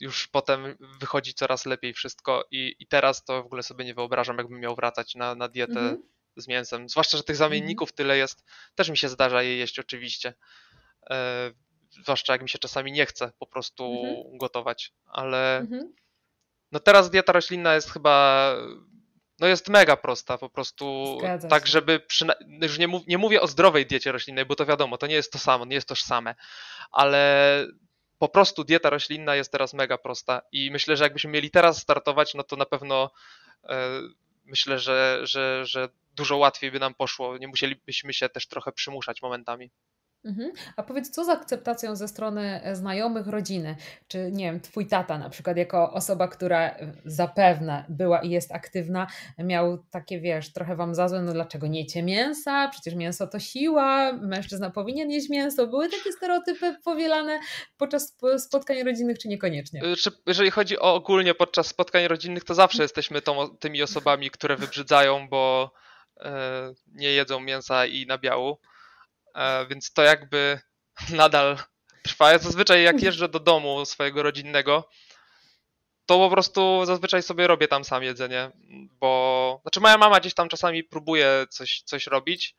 już potem wychodzi coraz lepiej wszystko i, i teraz to w ogóle sobie nie wyobrażam, jakbym miał wracać na, na dietę mhm z mięsem. Zwłaszcza, że tych zamienników mhm. tyle jest. Też mi się zdarza je jeść oczywiście. E, zwłaszcza jak mi się czasami nie chce po prostu mhm. gotować, ale mhm. no teraz dieta roślinna jest chyba no jest mega prosta, po prostu Zgadza tak, się. żeby przyna- już nie, mów- nie mówię o zdrowej diecie roślinnej, bo to wiadomo, to nie jest to samo, nie jest tożsame, ale po prostu dieta roślinna jest teraz mega prosta i myślę, że jakbyśmy mieli teraz startować, no to na pewno e, myślę, że, że, że dużo łatwiej by nam poszło. Nie musielibyśmy się też trochę przymuszać momentami. Mhm. A powiedz, co z akceptacją ze strony e, znajomych, rodziny? Czy nie wiem, twój tata na przykład, jako osoba, która e, zapewne była i jest aktywna, miał takie, wiesz, trochę wam za złe, no dlaczego nie jecie mięsa? Przecież mięso to siła, mężczyzna powinien jeść mięso. Były takie stereotypy powielane podczas spotkań rodzinnych, czy niekoniecznie? Y, jeżeli chodzi o ogólnie podczas spotkań rodzinnych, to zawsze jesteśmy tą, tymi osobami, które wybrzydzają, bo E, nie jedzą mięsa i nabiału, e, więc to jakby nadal trwa. Ja zazwyczaj jak jeżdżę do domu swojego rodzinnego, to po prostu zazwyczaj sobie robię tam sam jedzenie, bo znaczy moja mama gdzieś tam czasami próbuje coś, coś robić,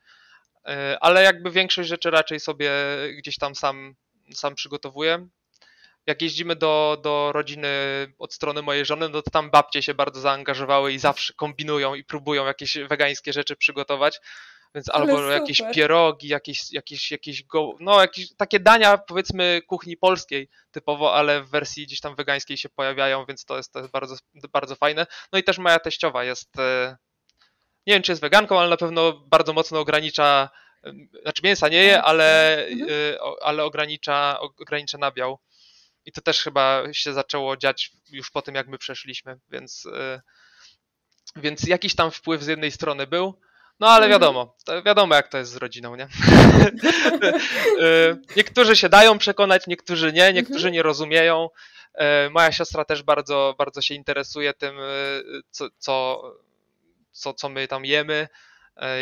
e, ale jakby większość rzeczy raczej sobie gdzieś tam sam, sam przygotowuję jak jeździmy do, do rodziny od strony mojej żony, no to tam babcie się bardzo zaangażowały i zawsze kombinują i próbują jakieś wegańskie rzeczy przygotować. Więc Ale albo super. jakieś pierogi, jakieś, jakieś, jakieś go, no jakieś takie dania powiedzmy kuchni polskiej typowo, ale w wersji gdzieś tam wegańskiej się pojawiają, więc to jest, to jest bardzo, bardzo fajne. No i też moja teściowa jest, e, nie wiem czy jest weganką, ale na pewno bardzo mocno ogranicza, e, znaczy mięsa nie je, ale, mhm. E, ale ogranicza, ogranicza nabiał. I to też chyba się zaczęło dziać już po tym, jak my przeszliśmy, więc, y, więc jakiś tam wpływ z jednej strony był. No ale mhm. wiadomo, wiadomo jak to jest z rodziną, nie? Y, niektórzy się dają przekonać, niektórzy nie, niektórzy mhm. nie rozumieją. Y, moja siostra też bardzo, bardzo się interesuje tym, co, co, co, co my tam jemy.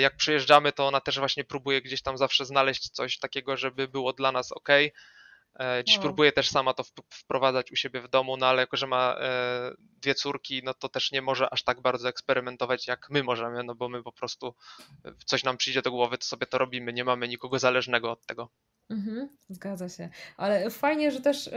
Jak przyjeżdżamy, to ona też właśnie próbuje gdzieś tam zawsze znaleźć coś takiego, żeby było dla nas ok. E, dziś wow. próbuje też sama to wprowadzać u siebie w domu, no ale jako, że ma e, dwie córki, no to też nie może aż tak bardzo eksperymentować, jak my możemy, no bo my po prostu coś nam przyjdzie do głowy, to sobie to robimy, nie mamy nikogo zależnego od tego. Mhm, zgadza się. Ale fajnie, że też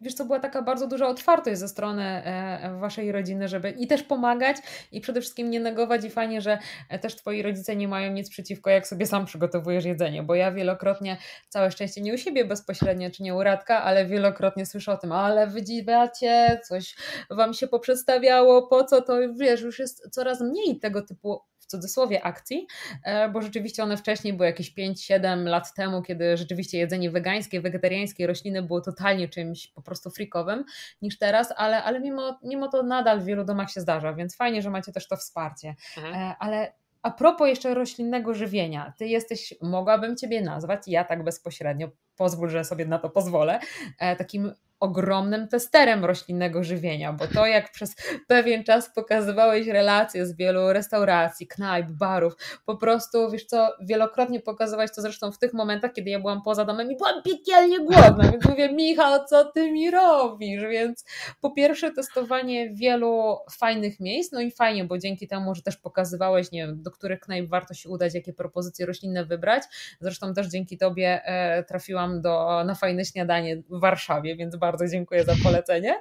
wiesz co, była taka bardzo duża otwartość ze strony e, waszej rodziny, żeby i też pomagać i przede wszystkim nie negować i fajnie, że e, też twoi rodzice nie mają nic przeciwko, jak sobie sam przygotowujesz jedzenie, bo ja wielokrotnie, całe szczęście nie u siebie bezpośrednio, czy nie u Radka, ale wielokrotnie słyszę o tym, ale wydziwiacie, coś wam się poprzedstawiało, po co to, wiesz, już jest coraz mniej tego typu w cudzysłowie akcji, e, bo rzeczywiście one wcześniej były jakieś 5-7 lat temu, kiedy rzeczywiście jedzenie wegańskie, wegetariańskie rośliny było totalnie czymś po prostu frikowym niż teraz, ale, ale mimo, mimo to nadal w wielu domach się zdarza, więc fajnie, że macie też to wsparcie. Mhm. E, ale a propos jeszcze roślinnego żywienia, ty jesteś, mogłabym ciebie nazwać, ja tak bezpośrednio, pozwól, że sobie na to pozwolę, e, takim ogromnym testerem roślinnego żywienia, bo to jak przez pewien czas pokazywałeś relacje z wielu restauracji, knajp, barów, po prostu, wiesz co, wielokrotnie pokazywałeś to zresztą w tych momentach, kiedy ja byłam poza domem i byłam piekielnie głodna, więc mówię, Michał, co ty mi robisz? Więc po pierwsze testowanie wielu fajnych miejsc, no i fajnie, bo dzięki temu, że też pokazywałeś, nie wiem, do których knajp warto się udać, jakie propozycje roślinne wybrać, zresztą też dzięki tobie e, trafiłam do, na fajne śniadanie w Warszawie, więc bardzo bardzo dziękuję za polecenie,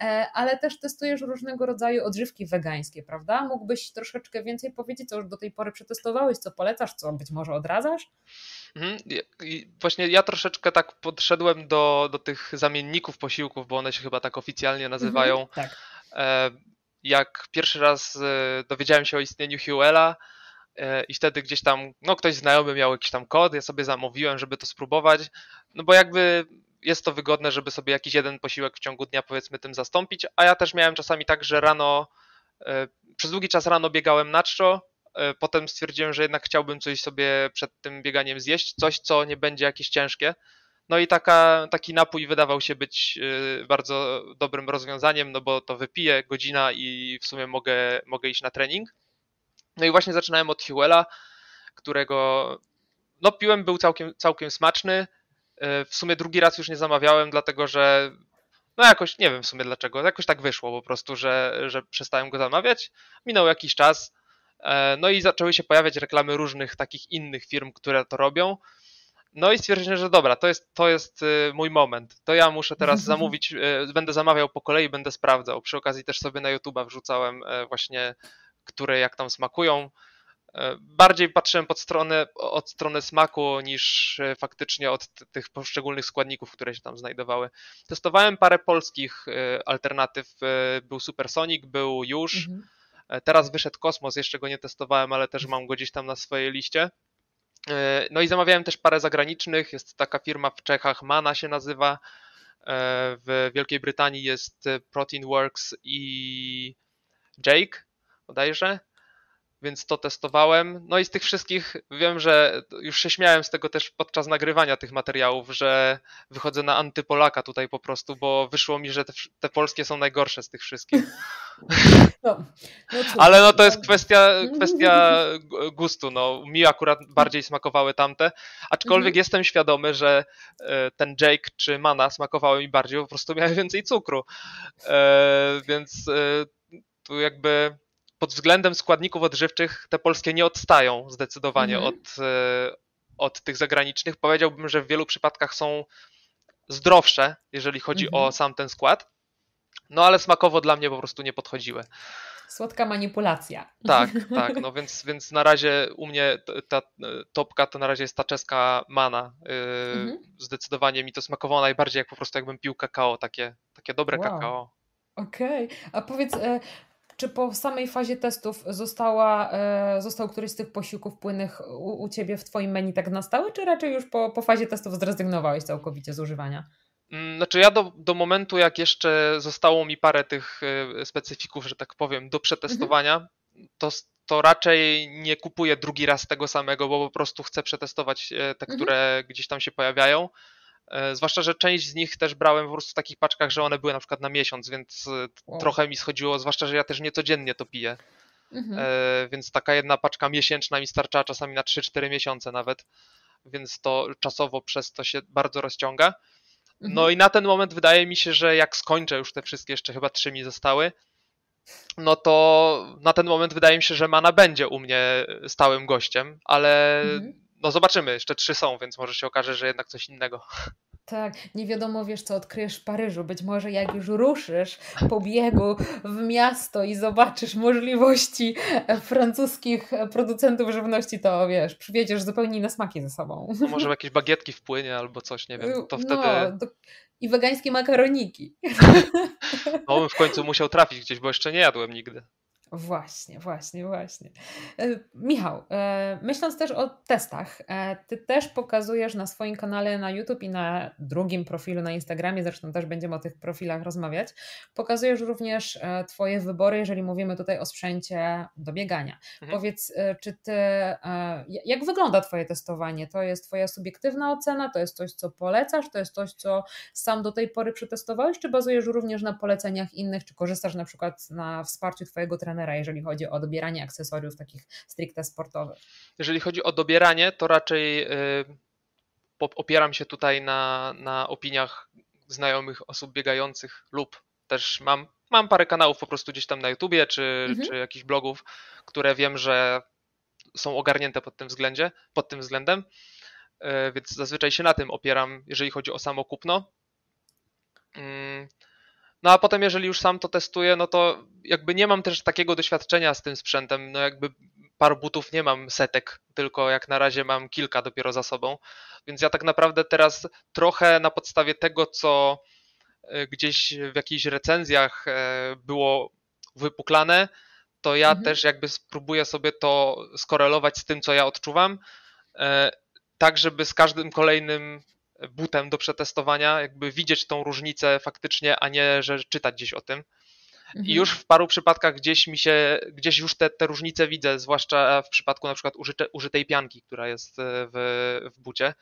e, ale też testujesz różnego rodzaju odżywki wegańskie, prawda? Mógłbyś troszeczkę więcej powiedzieć, co już do tej pory przetestowałeś, co polecasz, co być może odradzasz? Mhm. I właśnie ja troszeczkę tak podszedłem do, do tych zamienników posiłków, bo one się chyba tak oficjalnie nazywają. Mhm, tak. E, jak pierwszy raz e, dowiedziałem się o istnieniu Huela, i wtedy gdzieś tam, no ktoś znajomy miał jakiś tam kod, ja sobie zamówiłem, żeby to spróbować, no bo jakby jest to wygodne, żeby sobie jakiś jeden posiłek w ciągu dnia powiedzmy tym zastąpić, a ja też miałem czasami tak, że rano, e, przez długi czas rano biegałem na czczo, e, potem stwierdziłem, że jednak chciałbym coś sobie przed tym bieganiem zjeść, coś co nie będzie jakieś ciężkie. No i taka, taki napój wydawał się być e, bardzo dobrym rozwiązaniem, no bo to wypiję godzina i w sumie mogę, mogę iść na trening. No i właśnie zaczynałem od Huela, którego no piłem, był całkiem, całkiem smaczny, w sumie drugi raz już nie zamawiałem, dlatego że no jakoś, nie wiem w sumie dlaczego, jakoś tak wyszło po prostu, że, że przestałem go zamawiać. Minął jakiś czas, e, no i zaczęły się pojawiać reklamy różnych takich innych firm, które to robią. No i stwierdziłem, że dobra, to jest, to jest e, mój moment. To ja muszę teraz zamówić, będę zamawiał po kolei, będę sprawdzał. Przy okazji też sobie na YouTube'a wrzucałem właśnie, które jak tam smakują. E, bardziej patrzyłem pod stronę, od strony smaku niż e, faktycznie od tych poszczególnych składników, które się tam znajdowały. Testowałem parę polskich e, alternatyw. Był Supersonic, był już. Mhm. Teraz wyszedł Kosmos, jeszcze go nie testowałem, ale też mam go gdzieś tam na swojej liście. No i zamawiałem też parę zagranicznych. Jest taka firma w Czechach, Mana się nazywa. W Wielkiej Brytanii jest Protein Works i Jake bodajże więc to testowałem. No i z tych wszystkich wiem, że już się śmiałem z tego też podczas nagrywania tych materiałów, że wychodzę na antypolaka tutaj po prostu, bo wyszło mi, że te, te polskie są najgorsze z tych wszystkich. No, no Ale no to jest kwestia, kwestia gustu. No, mi akurat bardziej smakowały tamte, aczkolwiek mhm. jestem świadomy, że e, ten Jake czy Mana smakowały mi bardziej, po prostu miały więcej cukru. E, więc e, tu jakby pod względem składników odżywczych te polskie nie odstają zdecydowanie mhm. od, e, od tych zagranicznych. Powiedziałbym, że w wielu przypadkach są zdrowsze, jeżeli chodzi mhm. o sam ten skład. No ale smakowo dla mnie po prostu nie podchodziły. Słodka manipulacja. Tak, tak. No więc, więc na razie u mnie ta topka to na razie jest ta czeska mana. E, mhm. Zdecydowanie mi to smakowało najbardziej jak po prostu jakbym pił kakao, takie, takie dobre wow. kakao. Okej, okay. a powiedz, e, czy po samej fazie testów została, e, został któryś z tych posiłków płynnych u, u Ciebie w Twoim menu tak na stałe, czy raczej już po, po fazie testów zrezygnowałeś całkowicie z używania? Mm, znaczy ja do, do momentu, jak jeszcze zostało mi parę tych e, specyfików, że tak powiem, do przetestowania, mhm. to, to raczej nie kupuję drugi raz tego samego, bo po prostu chcę przetestować e, te, mhm. które gdzieś tam się pojawiają. E, zwłaszcza, że część z nich też brałem po prostu w takich paczkach, że one były na przykład na miesiąc, więc e, wow. trochę mi schodziło, zwłaszcza, że ja też nie codziennie to piję. Mhm. E, więc taka jedna paczka miesięczna mi starcza czasami na 3-4 miesiące nawet, więc to czasowo przez to się bardzo rozciąga. Mhm. No i na ten moment wydaje mi się, że jak skończę już te wszystkie, jeszcze chyba trzy mi zostały, no to na ten moment wydaje mi się, że Mana będzie u mnie stałym gościem, ale mhm. No zobaczymy, jeszcze trzy są, więc może się okaże, że jednak coś innego. Tak, nie wiadomo, wiesz, co odkryjesz w Paryżu. Być może jak już ruszysz po biegu w miasto i zobaczysz możliwości francuskich producentów żywności, to wiesz, przywiedziesz zupełnie inne smaki ze sobą. No może jakieś bagietki wpłynie albo coś, nie wiem, to wtedy... No, I wegańskie makaroniki. No bym w końcu musiał trafić gdzieś, bo jeszcze nie jadłem nigdy. Właśnie, właśnie, właśnie. E, Michał, e, myśląc też o testach, e, ty też pokazujesz na swoim kanale na YouTube i na drugim profilu na Instagramie, zresztą też będziemy o tych profilach rozmawiać, pokazujesz również Twoje wybory, jeżeli mówimy tutaj o sprzęcie do biegania. Mhm. Powiedz, czy ty, jak wygląda Twoje testowanie? To jest Twoja subiektywna ocena, to jest coś, co polecasz, to jest coś, co sam do tej pory przetestowałeś, czy bazujesz również na poleceniach innych, czy korzystasz na przykład na wsparciu Twojego trenera? Trenera, jeżeli chodzi o dobieranie akcesoriów takich stricte sportowych? Jeżeli chodzi o dobieranie, to raczej y, opieram się tutaj na, na opiniach znajomych osób biegających lub też mam, mam parę kanałów po prostu gdzieś tam na YouTubie czy, mhm. czy jakichś blogów, które wiem, że są ogarnięte pod tym względzie, pod tym względem, y, więc zazwyczaj się na tym opieram, jeżeli chodzi o samo kupno. No a potem, jeżeli już sam to testuję, no to jakby nie mam też takiego doświadczenia z tym sprzętem. No jakby paru butów nie mam setek, tylko jak na razie mam kilka dopiero za sobą. Więc ja tak naprawdę teraz trochę na podstawie tego, co e, gdzieś w jakichś recenzjach e, było wypuklane, to ja mhm. też jakby spróbuję sobie to skorelować z tym, co ja odczuwam, e, tak żeby z każdym kolejnym butem do przetestowania, jakby widzieć tą różnicę faktycznie, a nie, że czytać gdzieś o tym. Mhm. I już w paru przypadkach gdzieś mi się, gdzieś już te, te różnice widzę, zwłaszcza w przypadku na przykład użyte, użytej pianki, która jest e, w, w bucie.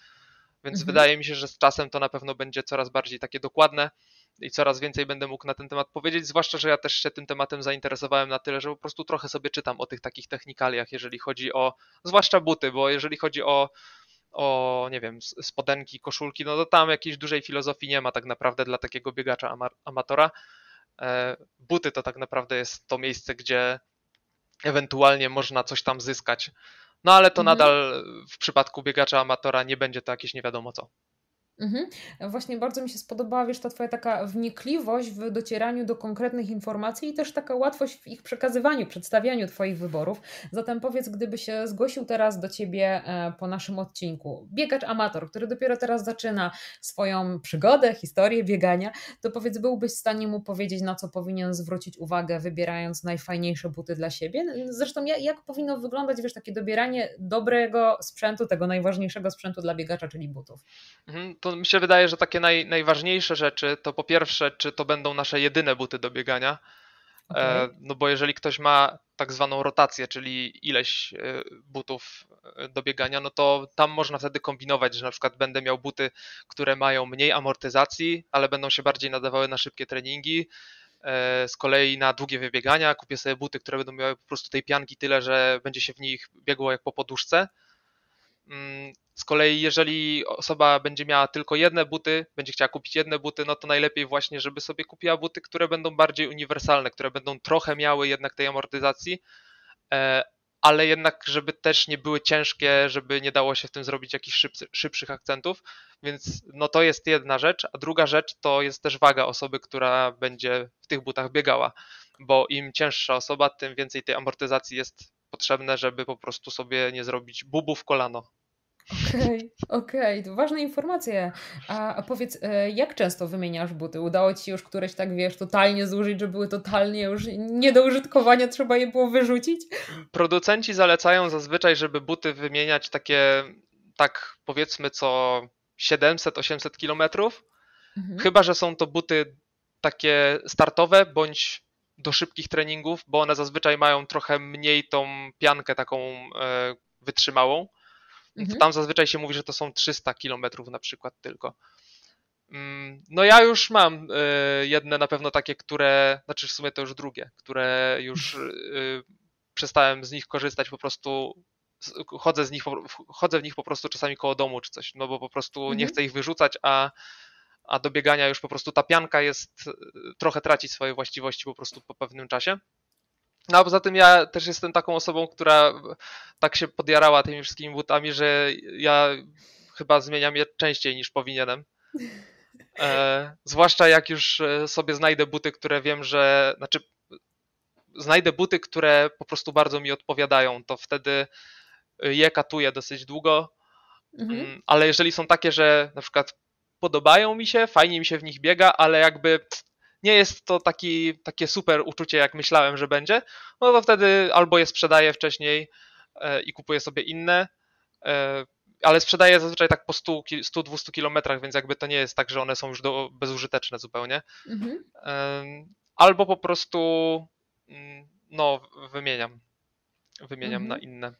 Więc mhm. wydaje mi się, że z czasem to na pewno będzie coraz bardziej takie dokładne i coraz więcej będę mógł na ten temat powiedzieć, zwłaszcza, że ja też się tym tematem zainteresowałem na tyle, że po prostu trochę sobie czytam o tych takich technikaliach, jeżeli chodzi o, zwłaszcza buty, bo jeżeli chodzi o o, nie wiem, spodenki, koszulki, no to tam jakiejś dużej filozofii nie ma tak naprawdę dla takiego biegacza amatora. E, buty to tak naprawdę jest to miejsce, gdzie ewentualnie można coś tam zyskać. No ale to mhm. nadal w przypadku biegacza amatora nie będzie to jakieś nie wiadomo co. Mhm. Właśnie bardzo mi się spodobała, wiesz, ta Twoja taka wnikliwość w docieraniu do konkretnych informacji i też taka łatwość w ich przekazywaniu, przedstawianiu Twoich wyborów. Zatem powiedz, gdyby się zgłosił teraz do Ciebie e, po naszym odcinku biegacz amator, który dopiero teraz zaczyna swoją przygodę, historię biegania, to powiedz, byłbyś w stanie mu powiedzieć, na co powinien zwrócić uwagę, wybierając najfajniejsze buty dla siebie? Zresztą jak, jak powinno wyglądać, wiesz, takie dobieranie dobrego sprzętu, tego najważniejszego sprzętu dla biegacza, czyli butów? Mhm to mi się wydaje, że takie naj, najważniejsze rzeczy to po pierwsze, czy to będą nasze jedyne buty do biegania. Okay. E, no bo jeżeli ktoś ma tak zwaną rotację, czyli ileś e, butów e, do biegania, no to tam można wtedy kombinować, że na przykład będę miał buty, które mają mniej amortyzacji, ale będą się bardziej nadawały na szybkie treningi. Z kolei na długie wybiegania kupię sobie buty, które będą miały po prostu tej pianki tyle, że będzie się w nich biegło jak po poduszce. Mm, z kolei, jeżeli osoba będzie miała tylko jedne buty, będzie chciała kupić jedne buty, no to najlepiej właśnie, żeby sobie kupiła buty, które będą bardziej uniwersalne, które będą trochę miały jednak tej amortyzacji, e, ale jednak, żeby też nie były ciężkie, żeby nie dało się w tym zrobić jakichś szybszy, szybszych akcentów. Więc no to jest jedna rzecz, a druga rzecz to jest też waga osoby, która będzie w tych butach biegała, bo im cięższa osoba, tym więcej tej amortyzacji jest potrzebne, żeby po prostu sobie nie zrobić bubu w kolano. Okej, okay, okej, okay. to ważne informacje. A, a, powiedz, e, jak często wymieniasz buty? Udało Ci się już któreś, tak wiesz, totalnie zużyć, że były totalnie już nie do użytkowania, trzeba je było wyrzucić? Producenci zalecają zazwyczaj, żeby buty wymieniać takie, tak powiedzmy co 700-800 kilometrów. Mhm. Chyba, że są to buty takie startowe, bądź do szybkich treningów, bo one zazwyczaj mają trochę mniej tą piankę taką e, wytrzymałą. Mhm. Tam zazwyczaj się mówi, że to są 300 kilometrów na przykład tylko. Mm, no ja już mam e, jedne na pewno takie, które, znaczy w sumie to już drugie, które już e, przestałem z nich korzystać po prostu chodzę z nich, chodzę w nich po prostu czasami koło domu czy coś, no bo po prostu nie mhm. chcę ich wyrzucać, a a do biegania już po prostu ta pianka jest, trochę traci swoje właściwości po prostu po pewnym czasie. No a poza tym ja też jestem taką osobą, która tak się podjarała tymi wszystkimi butami, że ja chyba zmieniam je częściej niż powinienem. E, zwłaszcza jak już e, sobie znajdę buty, które wiem, że. Znaczy, znajdę buty, które po prostu bardzo mi odpowiadają, to wtedy je katuję dosyć długo. Mhm. Mm, ale jeżeli są takie, że na przykład podobają mi się, fajnie mi się w nich biega, ale jakby nie jest to taki, takie super uczucie, jak myślałem, że będzie, no to wtedy albo je sprzedaję wcześniej e, i kupuję sobie inne, ale sprzedaję zazwyczaj tak po 100-200 kilometrach, więc jakby to nie jest tak, że one są już do, bezużyteczne zupełnie. Mhm. Albo po prostu mm, no, wymieniam. Wymieniam mhm. na inne.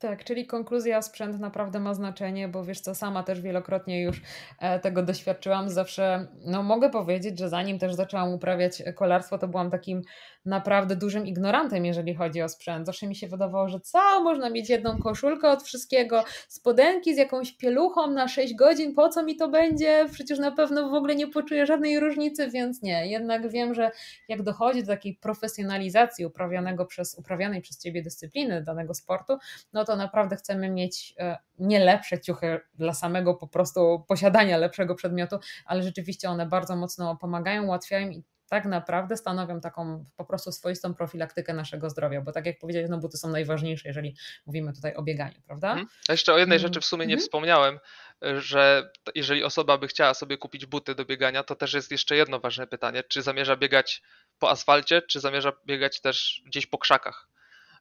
Tak, czyli konkluzja sprzęt naprawdę ma znaczenie, bo wiesz co, sama też wielokrotnie już e, tego doświadczyłam. Zawsze, no mogę powiedzieć, że zanim też zaczęłam uprawiać kolarstwo, to byłam takim naprawdę dużym ignorantem, jeżeli chodzi o sprzęt. Zawsze mi się wydawało, że co, można mieć jedną koszulkę od wszystkiego, spodenki z jakąś pieluchą na 6 godzin, po co mi to będzie? Przecież na pewno w ogóle nie poczuję żadnej różnicy, więc nie. Jednak wiem, że jak dochodzi do takiej profesjonalizacji uprawianego przez, uprawianej przez Ciebie dyscypliny danego sportu, no to naprawdę chcemy mieć e, nie lepsze ciuchy dla samego po prostu posiadania lepszego przedmiotu, ale rzeczywiście one bardzo mocno pomagają, ułatwiają i tak naprawdę stanowią taką po prostu swoistą profilaktykę naszego zdrowia, bo tak jak powiedziałeś, no buty są najważniejsze, jeżeli mówimy tutaj o bieganiu, prawda? Hmm. Jeszcze o jednej mm. rzeczy w sumie nie hmm. wspomniałem, że jeżeli osoba by chciała sobie kupić buty do biegania, to też jest jeszcze jedno ważne pytanie, czy zamierza biegać po asfalcie, czy zamierza biegać też gdzieś po krzakach,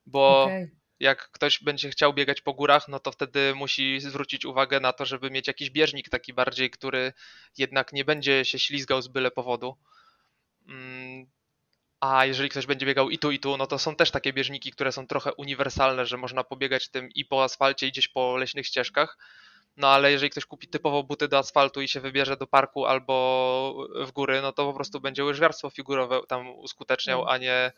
bo okay jak ktoś będzie chciał biegać po górach, no to wtedy musi zwrócić uwagę na to, żeby mieć jakiś bieżnik taki bardziej, który jednak nie będzie się ślizgał z byle powodu. Mm, a jeżeli ktoś będzie biegał i tu, i tu, no to są też takie bieżniki, które są trochę uniwersalne, że można pobiegać tym i po asfalcie, i gdzieś po leśnych ścieżkach. No ale jeżeli ktoś kupi typowo buty do asfaltu i się wybierze do parku albo w góry, no to po prostu będzie łyżwiarstwo figurowe tam uskuteczniał, mm. a nie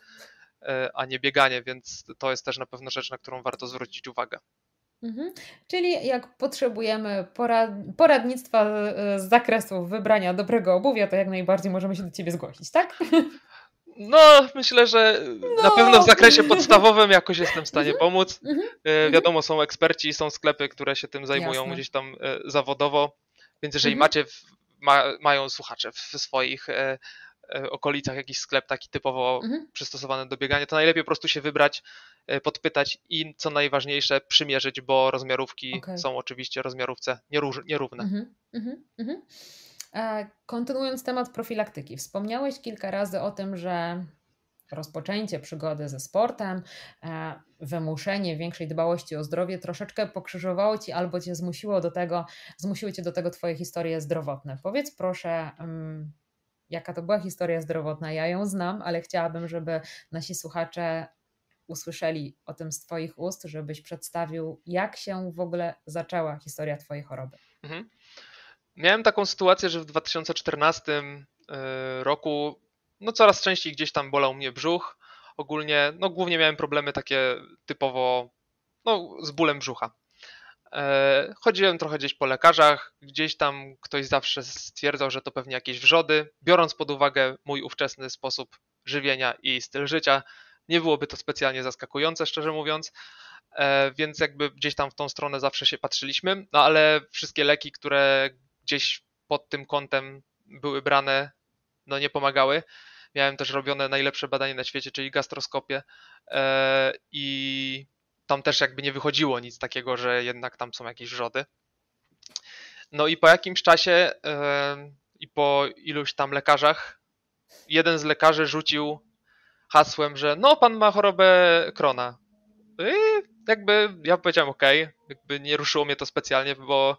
a nie bieganie, więc to jest też na pewno rzecz, na którą warto zwrócić uwagę. Mhm. Czyli jak potrzebujemy porad poradnictwa z zakresu wybrania dobrego obuwia, to jak najbardziej możemy się do Ciebie zgłosić, tak? No, myślę, że no. na pewno w zakresie podstawowym jakoś jestem w stanie mhm. pomóc. Mhm. E, wiadomo, są eksperci, są sklepy, które się tym zajmują Jasne. gdzieś tam e, zawodowo, więc jeżeli macie, ma, mają słuchacze w swoich E, okolicach jakiś sklep taki typowo mhm. przystosowany do biegania, to najlepiej po prostu się wybrać, e, podpytać i co najważniejsze przymierzyć, bo rozmiarówki okay. są oczywiście rozmiarówce nierówne. Mhm. Mhm. mhm. E, kontynuując temat profilaktyki, wspomniałeś kilka razy o tym, że rozpoczęcie przygody ze sportem, wymuszenie większej dbałości o zdrowie troszeczkę pokrzyżowało ci albo cię zmusiło do tego, zmusiły cię do tego twoje historie zdrowotne. Powiedz proszę, mm, jaka to była historia zdrowotna. Ja ją znam, ale chciałabym, żeby nasi słuchacze usłyszeli o tym z Twoich ust, żebyś przedstawił, jak się w ogóle zaczęła historia Twojej choroby. Mhm. Miałem taką sytuację, że w 2014 e, roku no coraz częściej gdzieś tam bolał mnie brzuch. Ogólnie, no głównie miałem problemy takie typowo no, z bólem brzucha. E, chodziłem trochę gdzieś po lekarzach, gdzieś tam ktoś zawsze stwierdzał, że to pewnie jakieś wrzody. Biorąc pod uwagę mój ówczesny sposób żywienia i styl życia, nie byłoby to specjalnie zaskakujące, szczerze mówiąc, e, więc jakby gdzieś tam w tą stronę zawsze się patrzyliśmy, no ale wszystkie leki, które gdzieś pod tym kątem były brane, no nie pomagały. Miałem też robione najlepsze badanie na świecie, czyli gastroskopię e, i tam też jakby nie wychodziło nic takiego, że jednak tam są jakieś wrzody. No i po jakimś czasie i po iluś tam lekarzach, jeden z lekarzy rzucił hasłem, że no pan ma chorobę Krona. I jakby ja powiedziałem ok, jakby nie ruszyło mnie to specjalnie, bo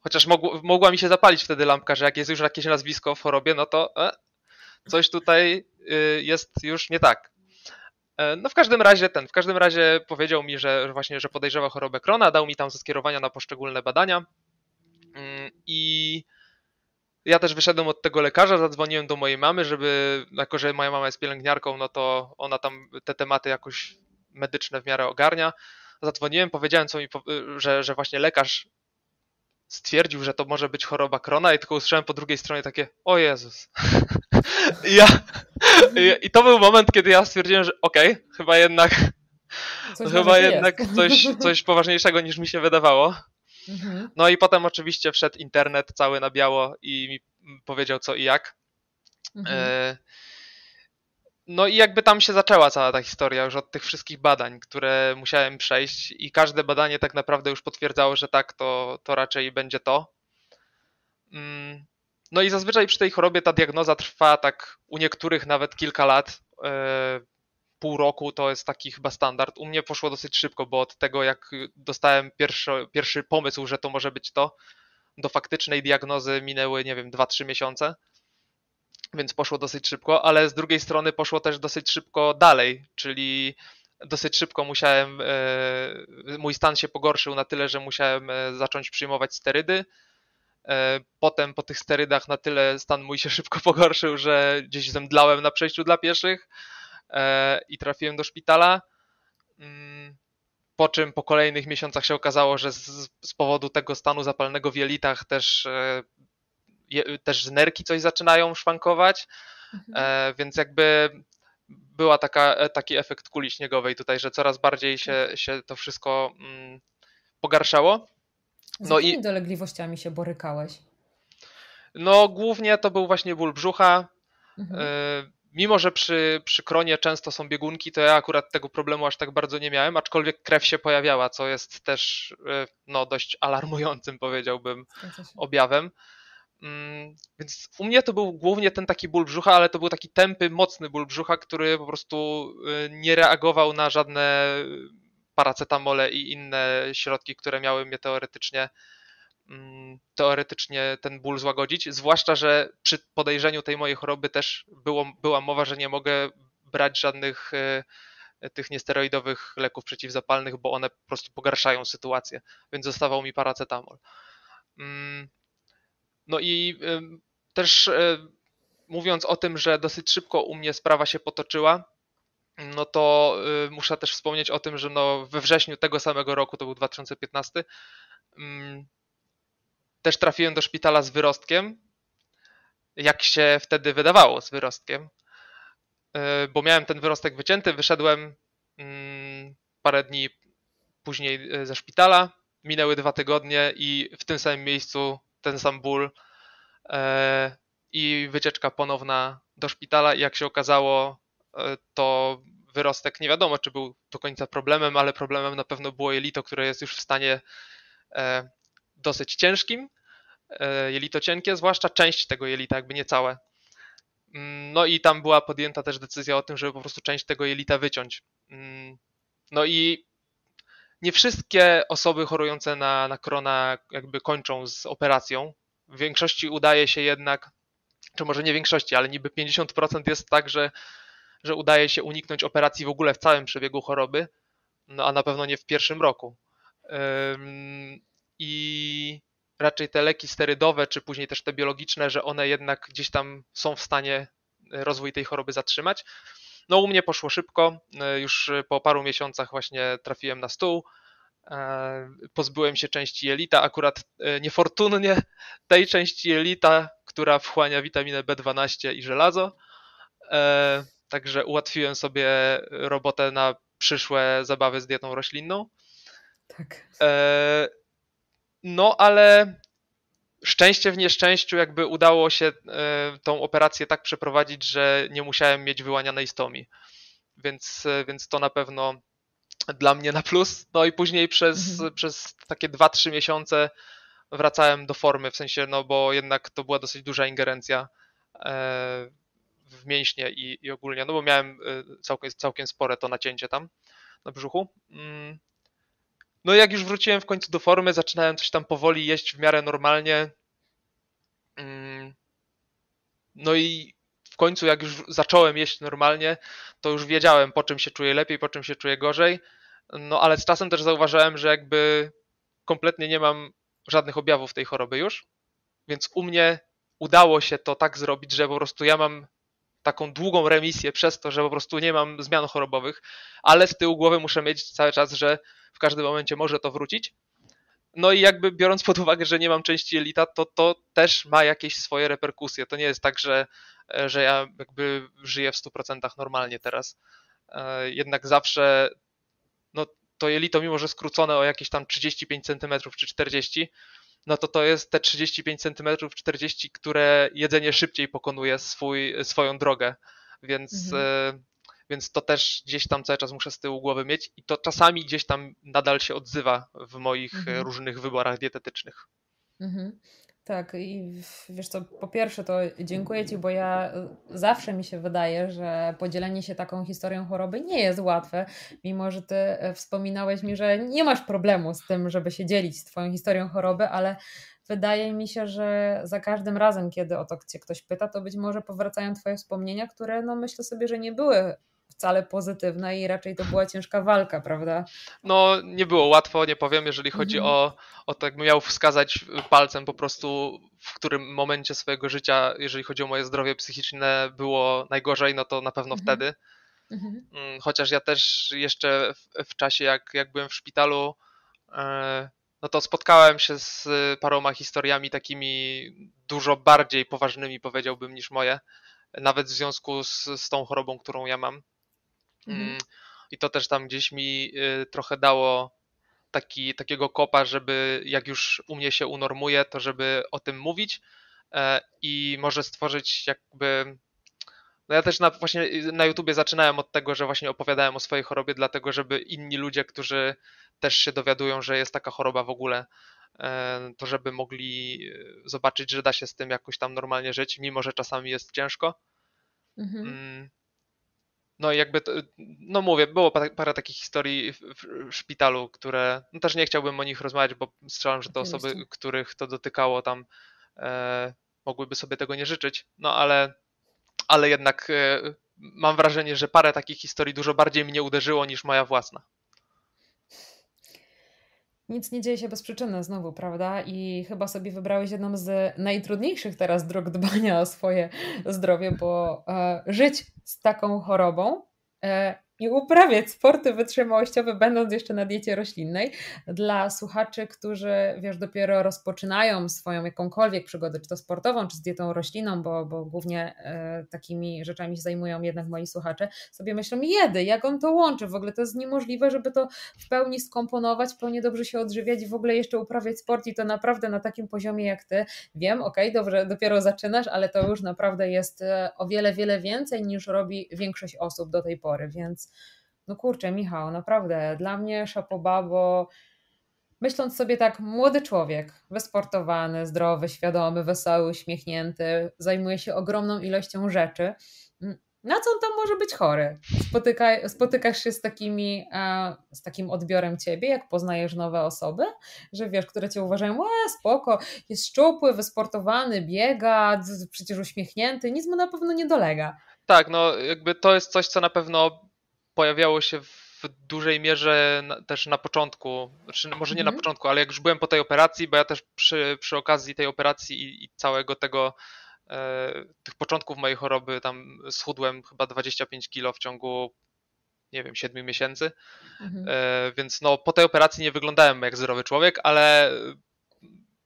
chociaż mogło, mogła mi się zapalić wtedy lampka, że jak jest już jakieś nazwisko w chorobie, no to e, coś tutaj y, jest już nie tak. E, no w każdym razie ten, w każdym razie powiedział mi, że właśnie, że podejrzewa chorobę Krona, dał mi tam skierowania na poszczególne badania mm, i ja też wyszedłem od tego lekarza, zadzwoniłem do mojej mamy, żeby, jako że moja mama jest pielęgniarką, no to ona tam te tematy jakoś medyczne w miarę ogarnia. Zadzwoniłem, powiedziałem, co mi, że, że właśnie lekarz stwierdził, że to może być choroba Krona i tylko usłyszałem po drugiej stronie takie o Jezus. I, ja, I to był moment, kiedy ja stwierdziłem, że okej, okay, chyba jednak coś chyba jednak coś, coś poważniejszego niż mi się wydawało. Mhm. No i potem oczywiście wszedł internet cały na biało i mi powiedział co i jak. Mhm. E, no i jakby tam się zaczęła cała ta historia już od tych wszystkich badań, które musiałem przejść i każde badanie tak naprawdę już potwierdzało, że tak, to, to raczej będzie to. Mm, no i zazwyczaj przy tej chorobie ta diagnoza trwa tak u niektórych nawet kilka lat. E, pół roku to jest taki chyba standard. U mnie poszło dosyć szybko, bo od tego jak dostałem pierwszy, pierwszy pomysł, że to może być to, do faktycznej diagnozy minęły, nie wiem, 2-3 miesiące więc poszło dosyć szybko, ale z drugiej strony poszło też dosyć szybko dalej, czyli dosyć szybko musiałem, e, mój stan się pogorszył na tyle, że musiałem e, zacząć przyjmować sterydy. E, potem po tych sterydach na tyle stan mój się szybko pogorszył, że gdzieś zemdlałem na przejściu dla pieszych i trafiłem do szpitala. Mm, po czym po kolejnych miesiącach się okazało, że z, z powodu tego stanu zapalnego w jelitach też też nerki coś zaczynają szwankować, mhm. E, więc jakby była taka, e, taki efekt kuli śniegowej tutaj, że coraz bardziej się, tak. się to wszystko mm, pogarszało. Z no jakimi i dolegliwościami się borykałeś? No głównie to był właśnie ból brzucha. Mhm. E, mimo, że przy, przy kronie często są biegunki, to ja akurat tego problemu aż tak bardzo nie miałem, aczkolwiek krew się pojawiała, co jest też no, dość alarmującym, powiedziałbym, objawem. Mm, więc u mnie to był głównie ten taki ból brzucha, ale to był taki tępy, mocny ból brzucha, który po prostu y, nie reagował na żadne paracetamole i inne środki, które miały mnie teoretycznie mm, teoretycznie ten ból złagodzić, zwłaszcza, że przy podejrzeniu tej mojej choroby też było, była mowa, że nie mogę brać żadnych y, tych niesteroidowych leków przeciwzapalnych, bo one po prostu pogarszają sytuację, więc zostawał mi paracetamol. Mm, no i też e, mówiąc o tym, że dosyć szybko u mnie sprawa się potoczyła, no to e, muszę też wspomnieć o tym, że no we wrześniu tego samego roku, to był 2015, też trafiłem do szpitala z wyrostkiem, jak się wtedy wydawało z wyrostkiem, e, bo miałem ten wyrostek wycięty, wyszedłem mm, parę dni później ze szpitala, minęły dwa tygodnie i w tym samym miejscu ten sam ból e, i wycieczka ponowna do szpitala. I jak się okazało, to wyrostek nie wiadomo, czy był do końca problemem, ale problemem na pewno było jelito, które jest już w stanie e, dosyć ciężkim. Jelito cienkie, zwłaszcza część tego jelita, jakby nie całe. Mm, no i tam była podjęta też decyzja o tym, żeby po prostu część tego jelita wyciąć. Mm, no i nie wszystkie osoby chorujące na, na krona jakby kończą z operacją. W większości udaje się jednak, czy może nie większości, ale niby 50% jest tak, że, że udaje się uniknąć operacji w ogóle w całym przebiegu choroby, no a na pewno nie w pierwszym roku. I raczej te leki sterydowe, czy później też te biologiczne, że one jednak gdzieś tam są w stanie rozwój tej choroby zatrzymać. No u mnie poszło szybko, e, już po paru miesiącach właśnie trafiłem na stół, e, pozbyłem się części jelita, akurat e, niefortunnie tej części jelita, która wchłania witaminę B12 i żelazo, także ułatwiłem sobie robotę na przyszłe zabawy z dietą roślinną. Tak. No, ale szczęście w nieszczęściu jakby udało się e, tą operację tak przeprowadzić, że nie musiałem mieć wyłanianej stomii. Więc, e, więc to na pewno dla mnie na plus. No i później przez, mhm. przez takie 2-3 miesiące wracałem do formy, w sensie, no bo jednak to była dosyć duża ingerencja e, w mięśnie i, i ogólnie, no bo miałem całkiem, całkiem spore to nacięcie tam na brzuchu. Mm. No i jak już wróciłem w końcu do formy, zaczynałem coś tam powoli jeść w miarę normalnie. Mm. No i w końcu jak już zacząłem jeść normalnie, to już wiedziałem po czym się czuję lepiej, po czym się czuję gorzej. No ale z czasem też zauważyłem, że jakby kompletnie nie mam żadnych objawów tej choroby już. Więc u mnie udało się to tak zrobić, że po prostu ja mam taką długą remisję przez to, że po prostu nie mam zmian chorobowych, ale z tyłu głowy muszę mieć cały czas, że w każdym momencie może to wrócić. No i jakby biorąc pod uwagę, że nie mam części jelita, to to też ma jakieś swoje reperkusje. To nie jest tak, że, że ja jakby żyję w 100% normalnie teraz. E, jednak zawsze no, to jelito, mimo że skrócone o jakieś tam 35 cm czy 40 no to to jest te 35 cm, 40, które jedzenie szybciej pokonuje swój, swoją drogę. Więc, mhm. E, więc to też gdzieś tam cały czas muszę z tyłu głowy mieć i to czasami gdzieś tam nadal się odzywa w moich mhm. różnych wyborach dietetycznych. Mhm. Tak, i wiesz co, po pierwsze to dziękuję Ci, bo ja y, zawsze mi się wydaje, że podzielenie się taką historią choroby nie jest łatwe, mimo że Ty e, wspominałeś mi, że nie masz problemu z tym, żeby się dzielić Twoją historią choroby, ale wydaje mi się, że za każdym razem, kiedy o to Cię ktoś pyta, to być może powracają Twoje wspomnienia, które no myślę sobie, że nie były wcale pozytywna i raczej to była ciężka walka, prawda? No, nie było łatwo, nie powiem, jeżeli chodzi mhm. o, o to, jakbym miał wskazać palcem po prostu, w którym momencie swojego życia, jeżeli chodzi o moje zdrowie psychiczne, było najgorzej, no to na pewno mhm. wtedy. Mhm. Mm, chociaż ja też jeszcze w, w, czasie, jak, jak byłem w szpitalu, e, no to spotkałem się z paroma historiami takimi dużo bardziej poważnymi, powiedziałbym, niż moje, nawet w związku z, z tą chorobą, którą ja mam. Mhm. Mm, I to też tam gdzieś mi y, trochę dało taki, takiego kopa, żeby jak już u mnie się unormuje, to żeby o tym mówić e, i może stworzyć jakby. No ja też na, właśnie na YouTubie zaczynałem od tego, że właśnie opowiadałem o swojej chorobie, dlatego żeby inni ludzie, którzy też się dowiadują, że jest taka choroba w ogóle, e, to żeby mogli y, zobaczyć, że da się z tym jakoś tam normalnie żyć, mimo że czasami jest ciężko. Mhm. No i jakby, to, no mówię, było parę, takich historii w, szpitalu, które, no też nie chciałbym o nich rozmawiać, bo strzelam, że te osoby, których to dotykało tam e, mogłyby sobie tego nie życzyć, no ale, ale jednak e, mam wrażenie, że parę takich historii dużo bardziej mnie uderzyło niż moja własna nic nie dzieje się bez przyczyny znowu, prawda? I chyba sobie wybrałeś jedną z najtrudniejszych teraz dróg dbania o swoje zdrowie, bo e, żyć z taką chorobą e, i uprawiać sporty wytrzymałościowe, będąc jeszcze na diecie roślinnej. Dla słuchaczy, którzy wiesz, dopiero rozpoczynają swoją jakąkolwiek przygodę, czy to sportową, czy z dietą roślinną, bo, bo głównie e, takimi rzeczami się zajmują jednak moi słuchacze, sobie myślą, jedy, jak on to łączy, w ogóle to jest niemożliwe, żeby to w pełni skomponować, w pełni dobrze się odżywiać i w ogóle jeszcze uprawiać sport i to naprawdę na takim poziomie jak ty. Wiem, okej, okay, dobrze, dopiero zaczynasz, ale to już naprawdę jest e, o wiele, wiele więcej niż robi większość osób do tej pory, więc no kurczę, Michał, naprawdę, dla mnie szapoba, bo myśląc sobie tak, młody człowiek, wysportowany, zdrowy, świadomy, wesoły, uśmiechnięty, zajmuje się ogromną ilością rzeczy, mm, na co on tam może być chory? Spotyka, spotykasz się z, takimi, z takim odbiorem ciebie, jak poznajesz nowe osoby, że wiesz, które cię uważają, e, spoko, jest szczupły, wysportowany, biega, przecież uśmiechnięty, nic mu na pewno nie dolega. Tak, no jakby to jest coś, co na pewno pojawiało się w dużej mierze też na początku, znaczy może nie na mhm. początku, ale jak już byłem po tej operacji, bo ja też przy, przy okazji tej operacji i, i całego tego e, tych początków mojej choroby tam schudłem chyba 25 kilo w ciągu nie wiem, 7 miesięcy, mhm. e, więc no po tej operacji nie wyglądałem jak zdrowy człowiek, ale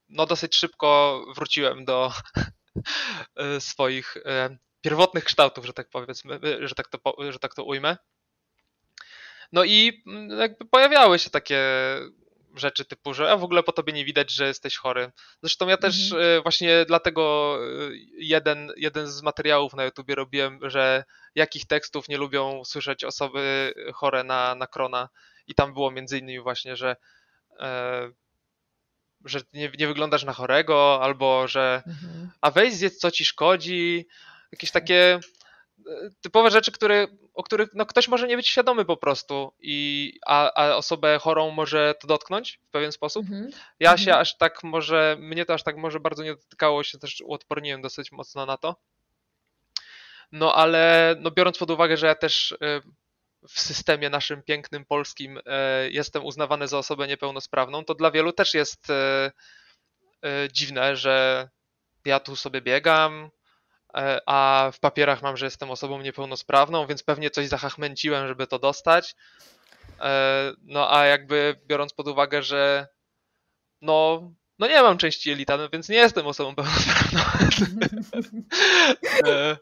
no dosyć szybko wróciłem do e, swoich e, pierwotnych kształtów, że tak powiedzmy, że tak to, że tak to ujmę. No i mm, jakby pojawiały się takie rzeczy typu, że a w ogóle po tobie nie widać, że jesteś chory. Zresztą ja też mhm. E, właśnie dlatego e, jeden, jeden z materiałów na YouTubie robiłem, że jakich tekstów nie lubią słyszeć osoby chore na, na krona i tam było między innymi właśnie, że e, że nie, nie wyglądasz na chorego, albo że mhm. a weź zjedz co ci szkodzi, jakieś takie typowe rzeczy, które, o których no, ktoś może nie być świadomy po prostu, i, a, a osobę chorą może to dotknąć w pewien sposób. -hmm. Ja się mm -hmm. aż tak może, mnie to aż tak może bardzo nie dotykało, się też uodporniłem dosyć mocno na to. No ale no, biorąc pod uwagę, że ja też y, w systemie naszym pięknym polskim y, jestem uznawany za osobę niepełnosprawną, to dla wielu też jest y, dziwne, że ja tu sobie biegam, a w papierach mam, że jestem osobą niepełnosprawną, więc pewnie coś zahachmęciłem, żeby to dostać. E, no a jakby biorąc pod uwagę, że no, no nie mam części elita, no więc nie jestem osobą pełnosprawną.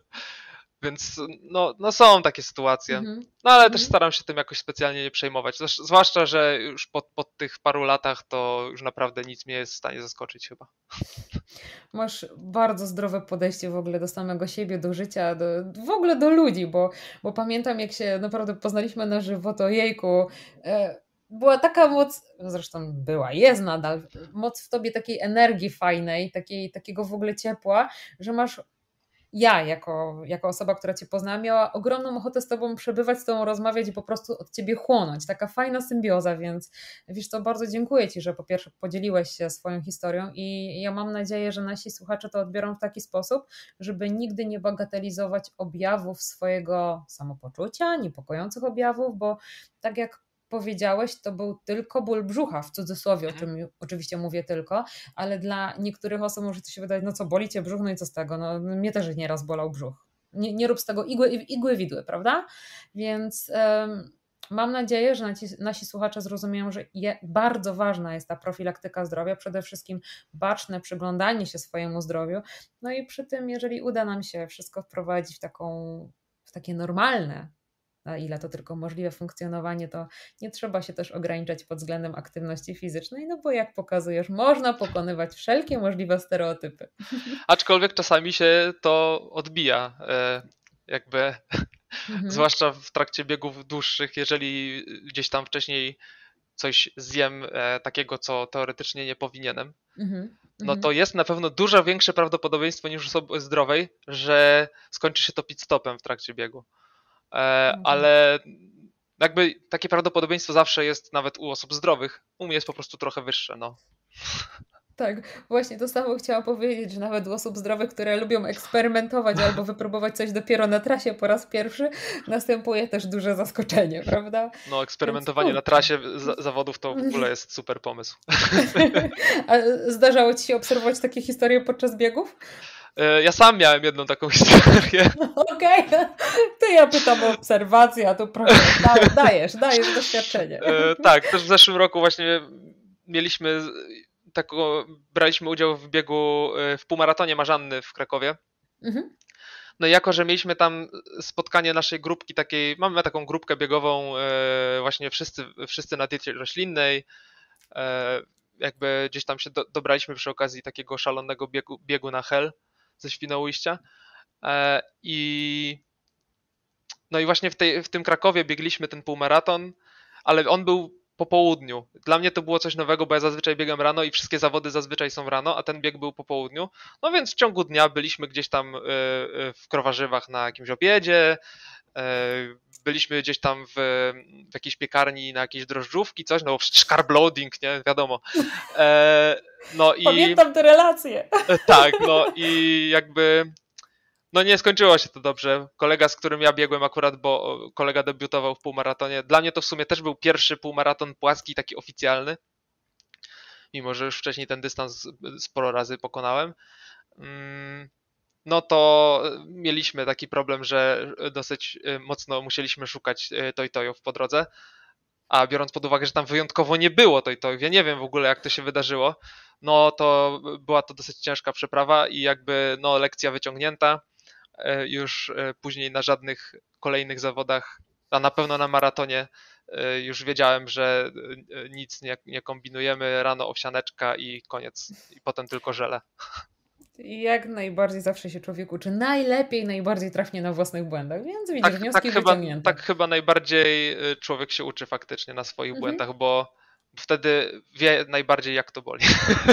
Więc no, no są takie sytuacje. Mhm. No ale też mhm. staram się tym jakoś specjalnie nie przejmować. Zwłaszcza, że już po, po tych paru latach to już naprawdę nic mnie jest w stanie zaskoczyć chyba. Masz bardzo zdrowe podejście w ogóle do samego siebie, do życia, do, w ogóle do ludzi, bo, bo pamiętam jak się naprawdę poznaliśmy na żywo, to jejku, e, była taka moc, zresztą była, jest nadal, moc w tobie takiej energii fajnej, takiej, takiego w ogóle ciepła, że masz ja, jako, jako osoba, która Cię poznała, miała ogromną ochotę z Tobą przebywać, z Tobą rozmawiać i po prostu od Ciebie chłonąć. Taka fajna symbioza, więc wiesz co, bardzo dziękuję Ci, że po pierwsze podzieliłeś się swoją historią i ja mam nadzieję, że nasi słuchacze to odbiorą w taki sposób, żeby nigdy nie bagatelizować objawów swojego samopoczucia, niepokojących objawów, bo tak jak powiedziałeś, to był tylko ból brzucha, w cudzysłowie, o mhm. czym oczywiście mówię tylko, ale dla niektórych osób może to się wydać, no co, boli cię brzuch, no i co z tego, no mnie też nieraz bolał brzuch. Nie, nie rób z tego igły, igły widły, prawda? Więc um, mam nadzieję, że nasi, nasi słuchacze zrozumieją, że je, bardzo ważna jest ta profilaktyka zdrowia, przede wszystkim baczne przyglądanie się swojemu zdrowiu, no i przy tym, jeżeli uda nam się wszystko wprowadzić w taką w takie normalne na ile to tylko możliwe funkcjonowanie, to nie trzeba się też ograniczać pod względem aktywności fizycznej, no bo jak pokazujesz, można pokonywać wszelkie możliwe stereotypy. Aczkolwiek czasami się to odbija, e, jakby, mhm. zwłaszcza w trakcie biegów dłuższych, jeżeli gdzieś tam wcześniej coś zjem e, takiego, co teoretycznie nie powinienem, mhm. no to jest na pewno dużo większe prawdopodobieństwo niż osoby zdrowej, że skończy się to pit stopem w trakcie biegu. E, mhm. ale jakby takie prawdopodobieństwo zawsze jest nawet u osób zdrowych. U mnie jest po prostu trochę wyższe, no. Tak, właśnie to samo chciałam powiedzieć, że nawet u osób zdrowych, które lubią eksperymentować albo wypróbować coś dopiero na trasie po raz pierwszy, następuje też duże zaskoczenie, prawda? No, eksperymentowanie Więc, na trasie zawodów to w ogóle jest super pomysł. A zdarzało Ci się obserwować takie historie podczas biegów? E, ja sam miałem jedną taką historię. Okej, okay. to ja pytam o obserwację, a tu proszę, dajesz, dajesz doświadczenie. E, tak, też w zeszłym roku właśnie mieliśmy taką, braliśmy udział w biegu e, w półmaratonie Marzanny w Krakowie. Mhm. No i jako, że mieliśmy tam spotkanie naszej grupki takiej, mamy taką grupkę biegową właśnie wszyscy, wszyscy na diecie roślinnej, jakby gdzieś tam się do, dobraliśmy przy okazji takiego szalonego biegu, biegu na hel ze Świnoujścia. E, I no i właśnie w, tej, w tym Krakowie biegliśmy ten półmaraton, ale on był po południu. Dla mnie to było coś nowego, bo ja zazwyczaj biegam rano i wszystkie zawody zazwyczaj są rano, a ten bieg był po południu. No więc w ciągu dnia byliśmy gdzieś tam e, e, w Krowarzywach na jakimś obiedzie, byliśmy gdzieś tam w, w jakiejś piekarni na jakieś drożdżówki, coś, no przecież carbloading, nie, wiadomo. No i, Pamiętam te relacje. Tak, no i jakby no nie skończyło się to dobrze. Kolega, z którym ja biegłem akurat, bo kolega debiutował w półmaratonie. Dla mnie to w sumie też był pierwszy półmaraton płaski, taki oficjalny. Mimo, że już wcześniej ten dystans sporo razy pokonałem. Mm, no to mieliśmy taki problem, że dosyć y, mocno musieliśmy szukać y, toj-tojów po drodze. A biorąc pod uwagę, że tam wyjątkowo nie było toj-tojów, ja nie wiem w ogóle jak to się wydarzyło, no to była to dosyć ciężka przeprawa i jakby no lekcja wyciągnięta. E, już e, później na żadnych kolejnych zawodach, a na pewno na maratonie e, już wiedziałem, że nic nie, nie kombinujemy, rano owsianeczka i koniec, i potem tylko żele. Jak najbardziej zawsze się człowiek uczy najlepiej, najbardziej trafnie na własnych błędach, więc widzisz, tak, wnioski tak chyba, tak chyba najbardziej człowiek się uczy faktycznie na swoich mhm. błędach, bo wtedy wie najbardziej, jak to boli.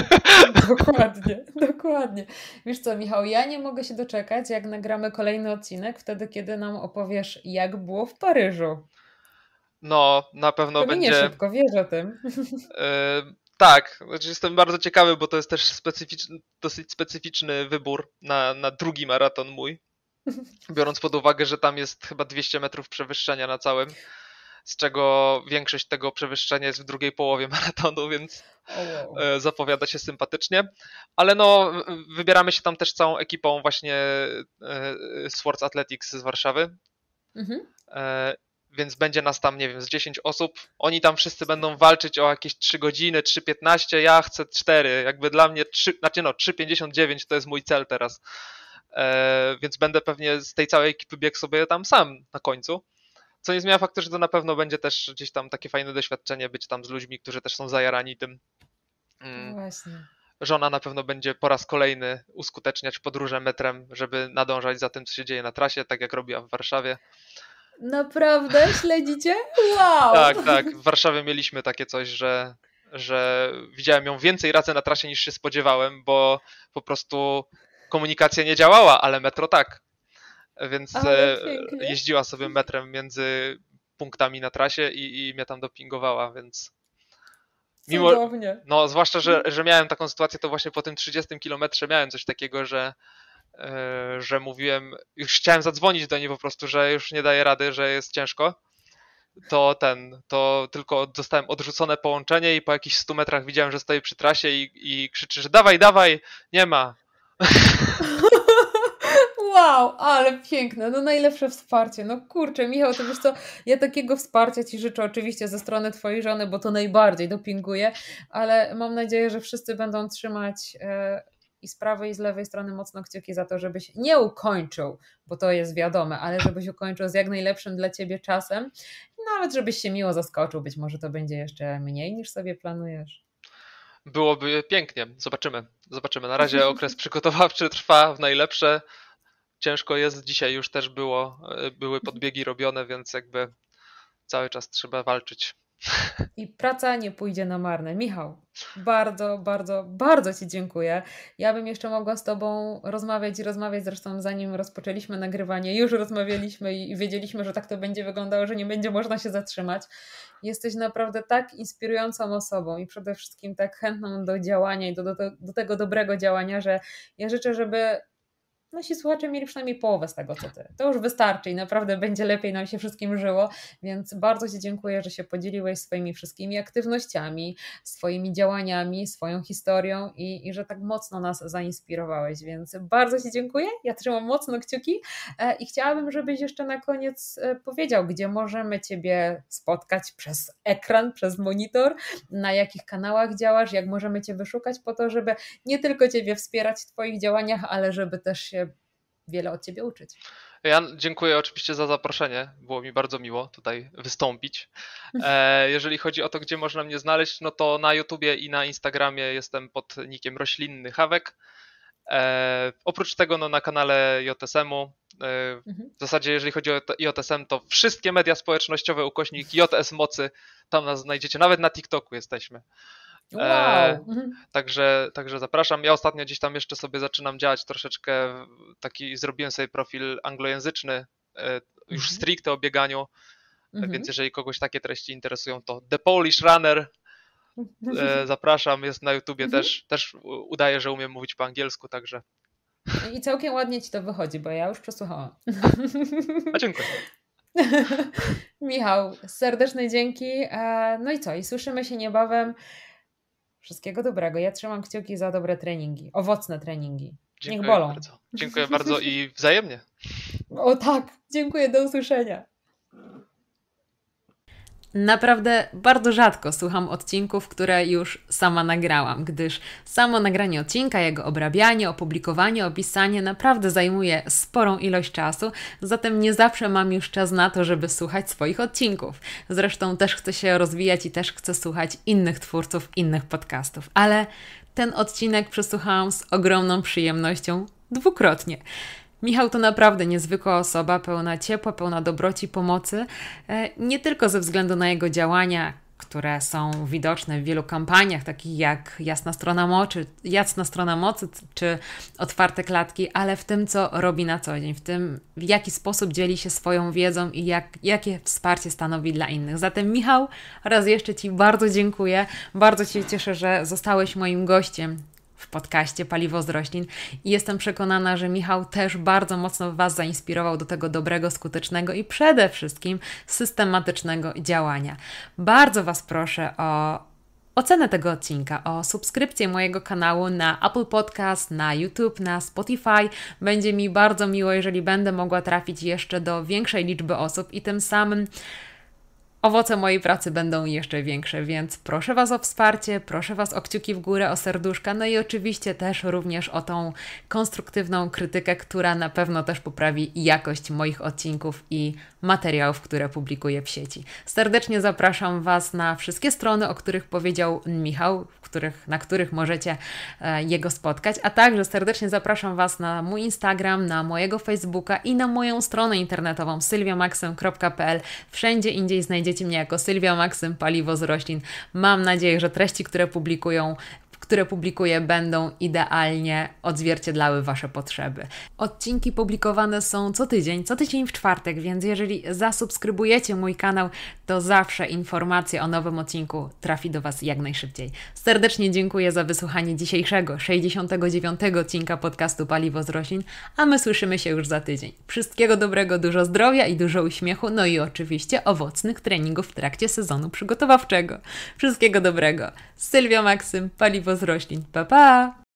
Dokładnie, dokładnie. Wiesz co, Michał, ja nie mogę się doczekać, jak nagramy kolejny odcinek, wtedy, kiedy nam opowiesz, jak było w Paryżu. No, na pewno to będzie. Nie szybko, wiesz o tym. Yy, tak, znaczy jestem bardzo ciekawy, bo to jest też specyficzny, dosyć specyficzny wybór na, na drugi maraton mój. Biorąc pod uwagę, że tam jest chyba 200 metrów przewyższenia na całym z czego większość tego przewyższenia jest w drugiej połowie maratonu, więc oh. zapowiada się sympatycznie. Ale no, wybieramy się tam też całą ekipą właśnie e, Sports Athletics z Warszawy. Mhm. E, więc będzie nas tam, nie wiem, z 10 osób. Oni tam wszyscy będą walczyć o jakieś 3 godziny, 3.15, ja chcę 4. Jakby dla mnie 3, znaczy no 3.59 to jest mój cel teraz. E, więc będę pewnie z tej całej ekipy biegł sobie tam sam na końcu. Co nie zmienia faktu, że to na pewno będzie też gdzieś tam takie fajne doświadczenie, być tam z ludźmi, którzy też są zajarani tym. Mm. No właśnie. Żona na pewno będzie po raz kolejny uskuteczniać podróże metrem, żeby nadążać za tym, co się dzieje na trasie, tak jak robiła w Warszawie. Naprawdę? Śledzicie? Wow! tak, tak. W Warszawie mieliśmy takie coś, że, że widziałem ją więcej razy na trasie niż się spodziewałem, bo po prostu komunikacja nie działała, ale metro tak. Więc e, jeździła sobie metrem między punktami na trasie i, i mnie tam dopingowała, więc. Mimo, Cudownie. no, zwłaszcza, że, że miałem taką sytuację, to właśnie po tym 30 kilometrze miałem coś takiego, że, e, że mówiłem, już chciałem zadzwonić do niej po prostu, że już nie daje rady, że jest ciężko. To ten, to tylko dostałem odrzucone połączenie i po jakichś 100 metrach widziałem, że stoi przy trasie i, i krzyczy, że dawaj, dawaj, nie ma. Wow, ale piękne, no najlepsze wsparcie. No kurczę, Michał, to wiesz co, ja takiego wsparcia Ci życzę oczywiście ze strony Twojej żony, bo to najbardziej dopinguje, ale mam nadzieję, że wszyscy będą trzymać e, i z prawej i z lewej strony mocno kciuki za to, żebyś nie ukończył, bo to jest wiadome, ale żebyś ukończył z jak najlepszym dla Ciebie czasem, nawet żebyś się miło zaskoczył, być może to będzie jeszcze mniej niż sobie planujesz. Byłoby pięknie, zobaczymy. Zobaczymy. Na razie okres przygotowawczy trwa w najlepsze ciężko jest. Dzisiaj już też było, e, były podbiegi robione, więc jakby cały czas trzeba walczyć. I praca nie pójdzie na marne. Michał, bardzo, bardzo, bardzo Ci dziękuję. Ja bym jeszcze mogła z Tobą rozmawiać i rozmawiać, zresztą zanim rozpoczęliśmy nagrywanie, już rozmawialiśmy i wiedzieliśmy, że tak to będzie wyglądało, że nie będzie można się zatrzymać. Jesteś naprawdę tak inspirującą osobą i przede wszystkim tak chętną do działania i do, do, do tego dobrego działania, że ja życzę, żeby nasi słuchacze mieli przynajmniej połowę z tego, co ty. To już wystarczy i naprawdę będzie lepiej nam się wszystkim żyło, więc bardzo Ci dziękuję, że się podzieliłeś swoimi wszystkimi aktywnościami, swoimi działaniami, swoją historią i, i że tak mocno nas zainspirowałeś, więc bardzo Ci dziękuję. Ja trzymam mocno kciuki e, i chciałabym, żebyś jeszcze na koniec e, powiedział, gdzie możemy Ciebie spotkać przez ekran, przez monitor, na jakich kanałach działasz, jak możemy Cię wyszukać po to, żeby nie tylko Ciebie wspierać w Twoich działaniach, ale żeby też się wiele od Ciebie uczyć. Ja dziękuję oczywiście za zaproszenie. Było mi bardzo miło tutaj wystąpić. E, jeżeli chodzi o to, gdzie można mnie znaleźć, no to na YouTubie i na Instagramie jestem pod nikiem Roślinny Hawek. E, oprócz tego no, na kanale JSM-u, e, mhm. w zasadzie jeżeli chodzi o JSM, to wszystkie media społecznościowe, ukośnik JS Mocy, tam nas znajdziecie, nawet na TikToku jesteśmy. Wow. E, mhm. także, także zapraszam. Ja ostatnio gdzieś tam jeszcze sobie zaczynam działać troszeczkę, taki zrobiłem sobie profil anglojęzyczny, e, już mhm. stricte o bieganiu, mhm. więc jeżeli kogoś takie treści interesują, to The Polish Runner e, zapraszam, jest na YouTubie mhm. też, też udaje, że umiem mówić po angielsku, także i całkiem ładnie ci to wychodzi, bo ja już przesłuchałam. A dziękuję. Michał, serdeczne dzięki. E, no i co? I słyszymy się niebawem. Wszystkiego dobrego. Ja trzymam kciuki za dobre treningi, owocne treningi. Dziękuję Niech bolą. Bardzo. Dziękuję bardzo i wzajemnie. O tak, dziękuję, do usłyszenia. Naprawdę bardzo rzadko słucham odcinków, które już sama nagrałam, gdyż samo nagranie odcinka, jego obrabianie, opublikowanie, opisanie naprawdę zajmuje sporą ilość czasu, zatem nie zawsze mam już czas na to, żeby słuchać swoich odcinków. Zresztą też chcę się rozwijać i też chcę słuchać innych twórców, innych podcastów, ale ten odcinek przesłuchałam z ogromną przyjemnością dwukrotnie. Michał to naprawdę niezwykła osoba, pełna ciepła, pełna dobroci, pomocy, e, nie tylko ze względu na jego działania, które są widoczne w wielu kampaniach, takich jak Jasna Strona Mocy, Jasna Strona Mocy czy Otwarte Klatki, ale w tym, co robi na co dzień, w tym, w jaki sposób dzieli się swoją wiedzą i jak, jakie wsparcie stanowi dla innych. Zatem, Michał, raz jeszcze Ci bardzo dziękuję. Bardzo się cieszę, że zostałeś moim gościem w podcaście Paliwo z roślin i jestem przekonana, że Michał też bardzo mocno Was zainspirował do tego dobrego, skutecznego i przede wszystkim systematycznego działania. Bardzo Was proszę o ocenę tego odcinka, o subskrypcję mojego kanału na Apple Podcast, na YouTube, na Spotify. Będzie mi bardzo miło, jeżeli będę mogła trafić jeszcze do większej liczby osób i tym samym owoce mojej pracy będą jeszcze większe, więc proszę Was o wsparcie, proszę Was o kciuki w górę, o serduszka, no i oczywiście też również o tą konstruktywną krytykę, która na pewno też poprawi jakość moich odcinków i materiałów, które publikuję w sieci. Serdecznie zapraszam Was na wszystkie strony, o których powiedział Michał, których, na których możecie e, jego spotkać, a także serdecznie zapraszam Was na mój Instagram, na mojego Facebooka i na moją stronę internetową sylwiamaxem.pl. Wszędzie indziej znajdziecie mnie jako Sylwia Maksym, paliwo z roślin. Mam nadzieję, że treści, które publikują które publikuję, będą idealnie odzwierciedlały Wasze potrzeby. Odcinki publikowane są co tydzień, co tydzień w czwartek, więc jeżeli zasubskrybujecie mój kanał, to zawsze informacja o nowym odcinku trafi do Was jak najszybciej. Serdecznie dziękuję za wysłuchanie dzisiejszego 69 odcinka podcastu Paliwo z roślin, a my słyszymy się już za tydzień. Wszystkiego dobrego, dużo zdrowia i dużo uśmiechu, no i oczywiście owocnych treningów w trakcie sezonu przygotowawczego. Wszystkiego dobrego. Sylwia Maksym, Paliwo z roślin. Pa, pa!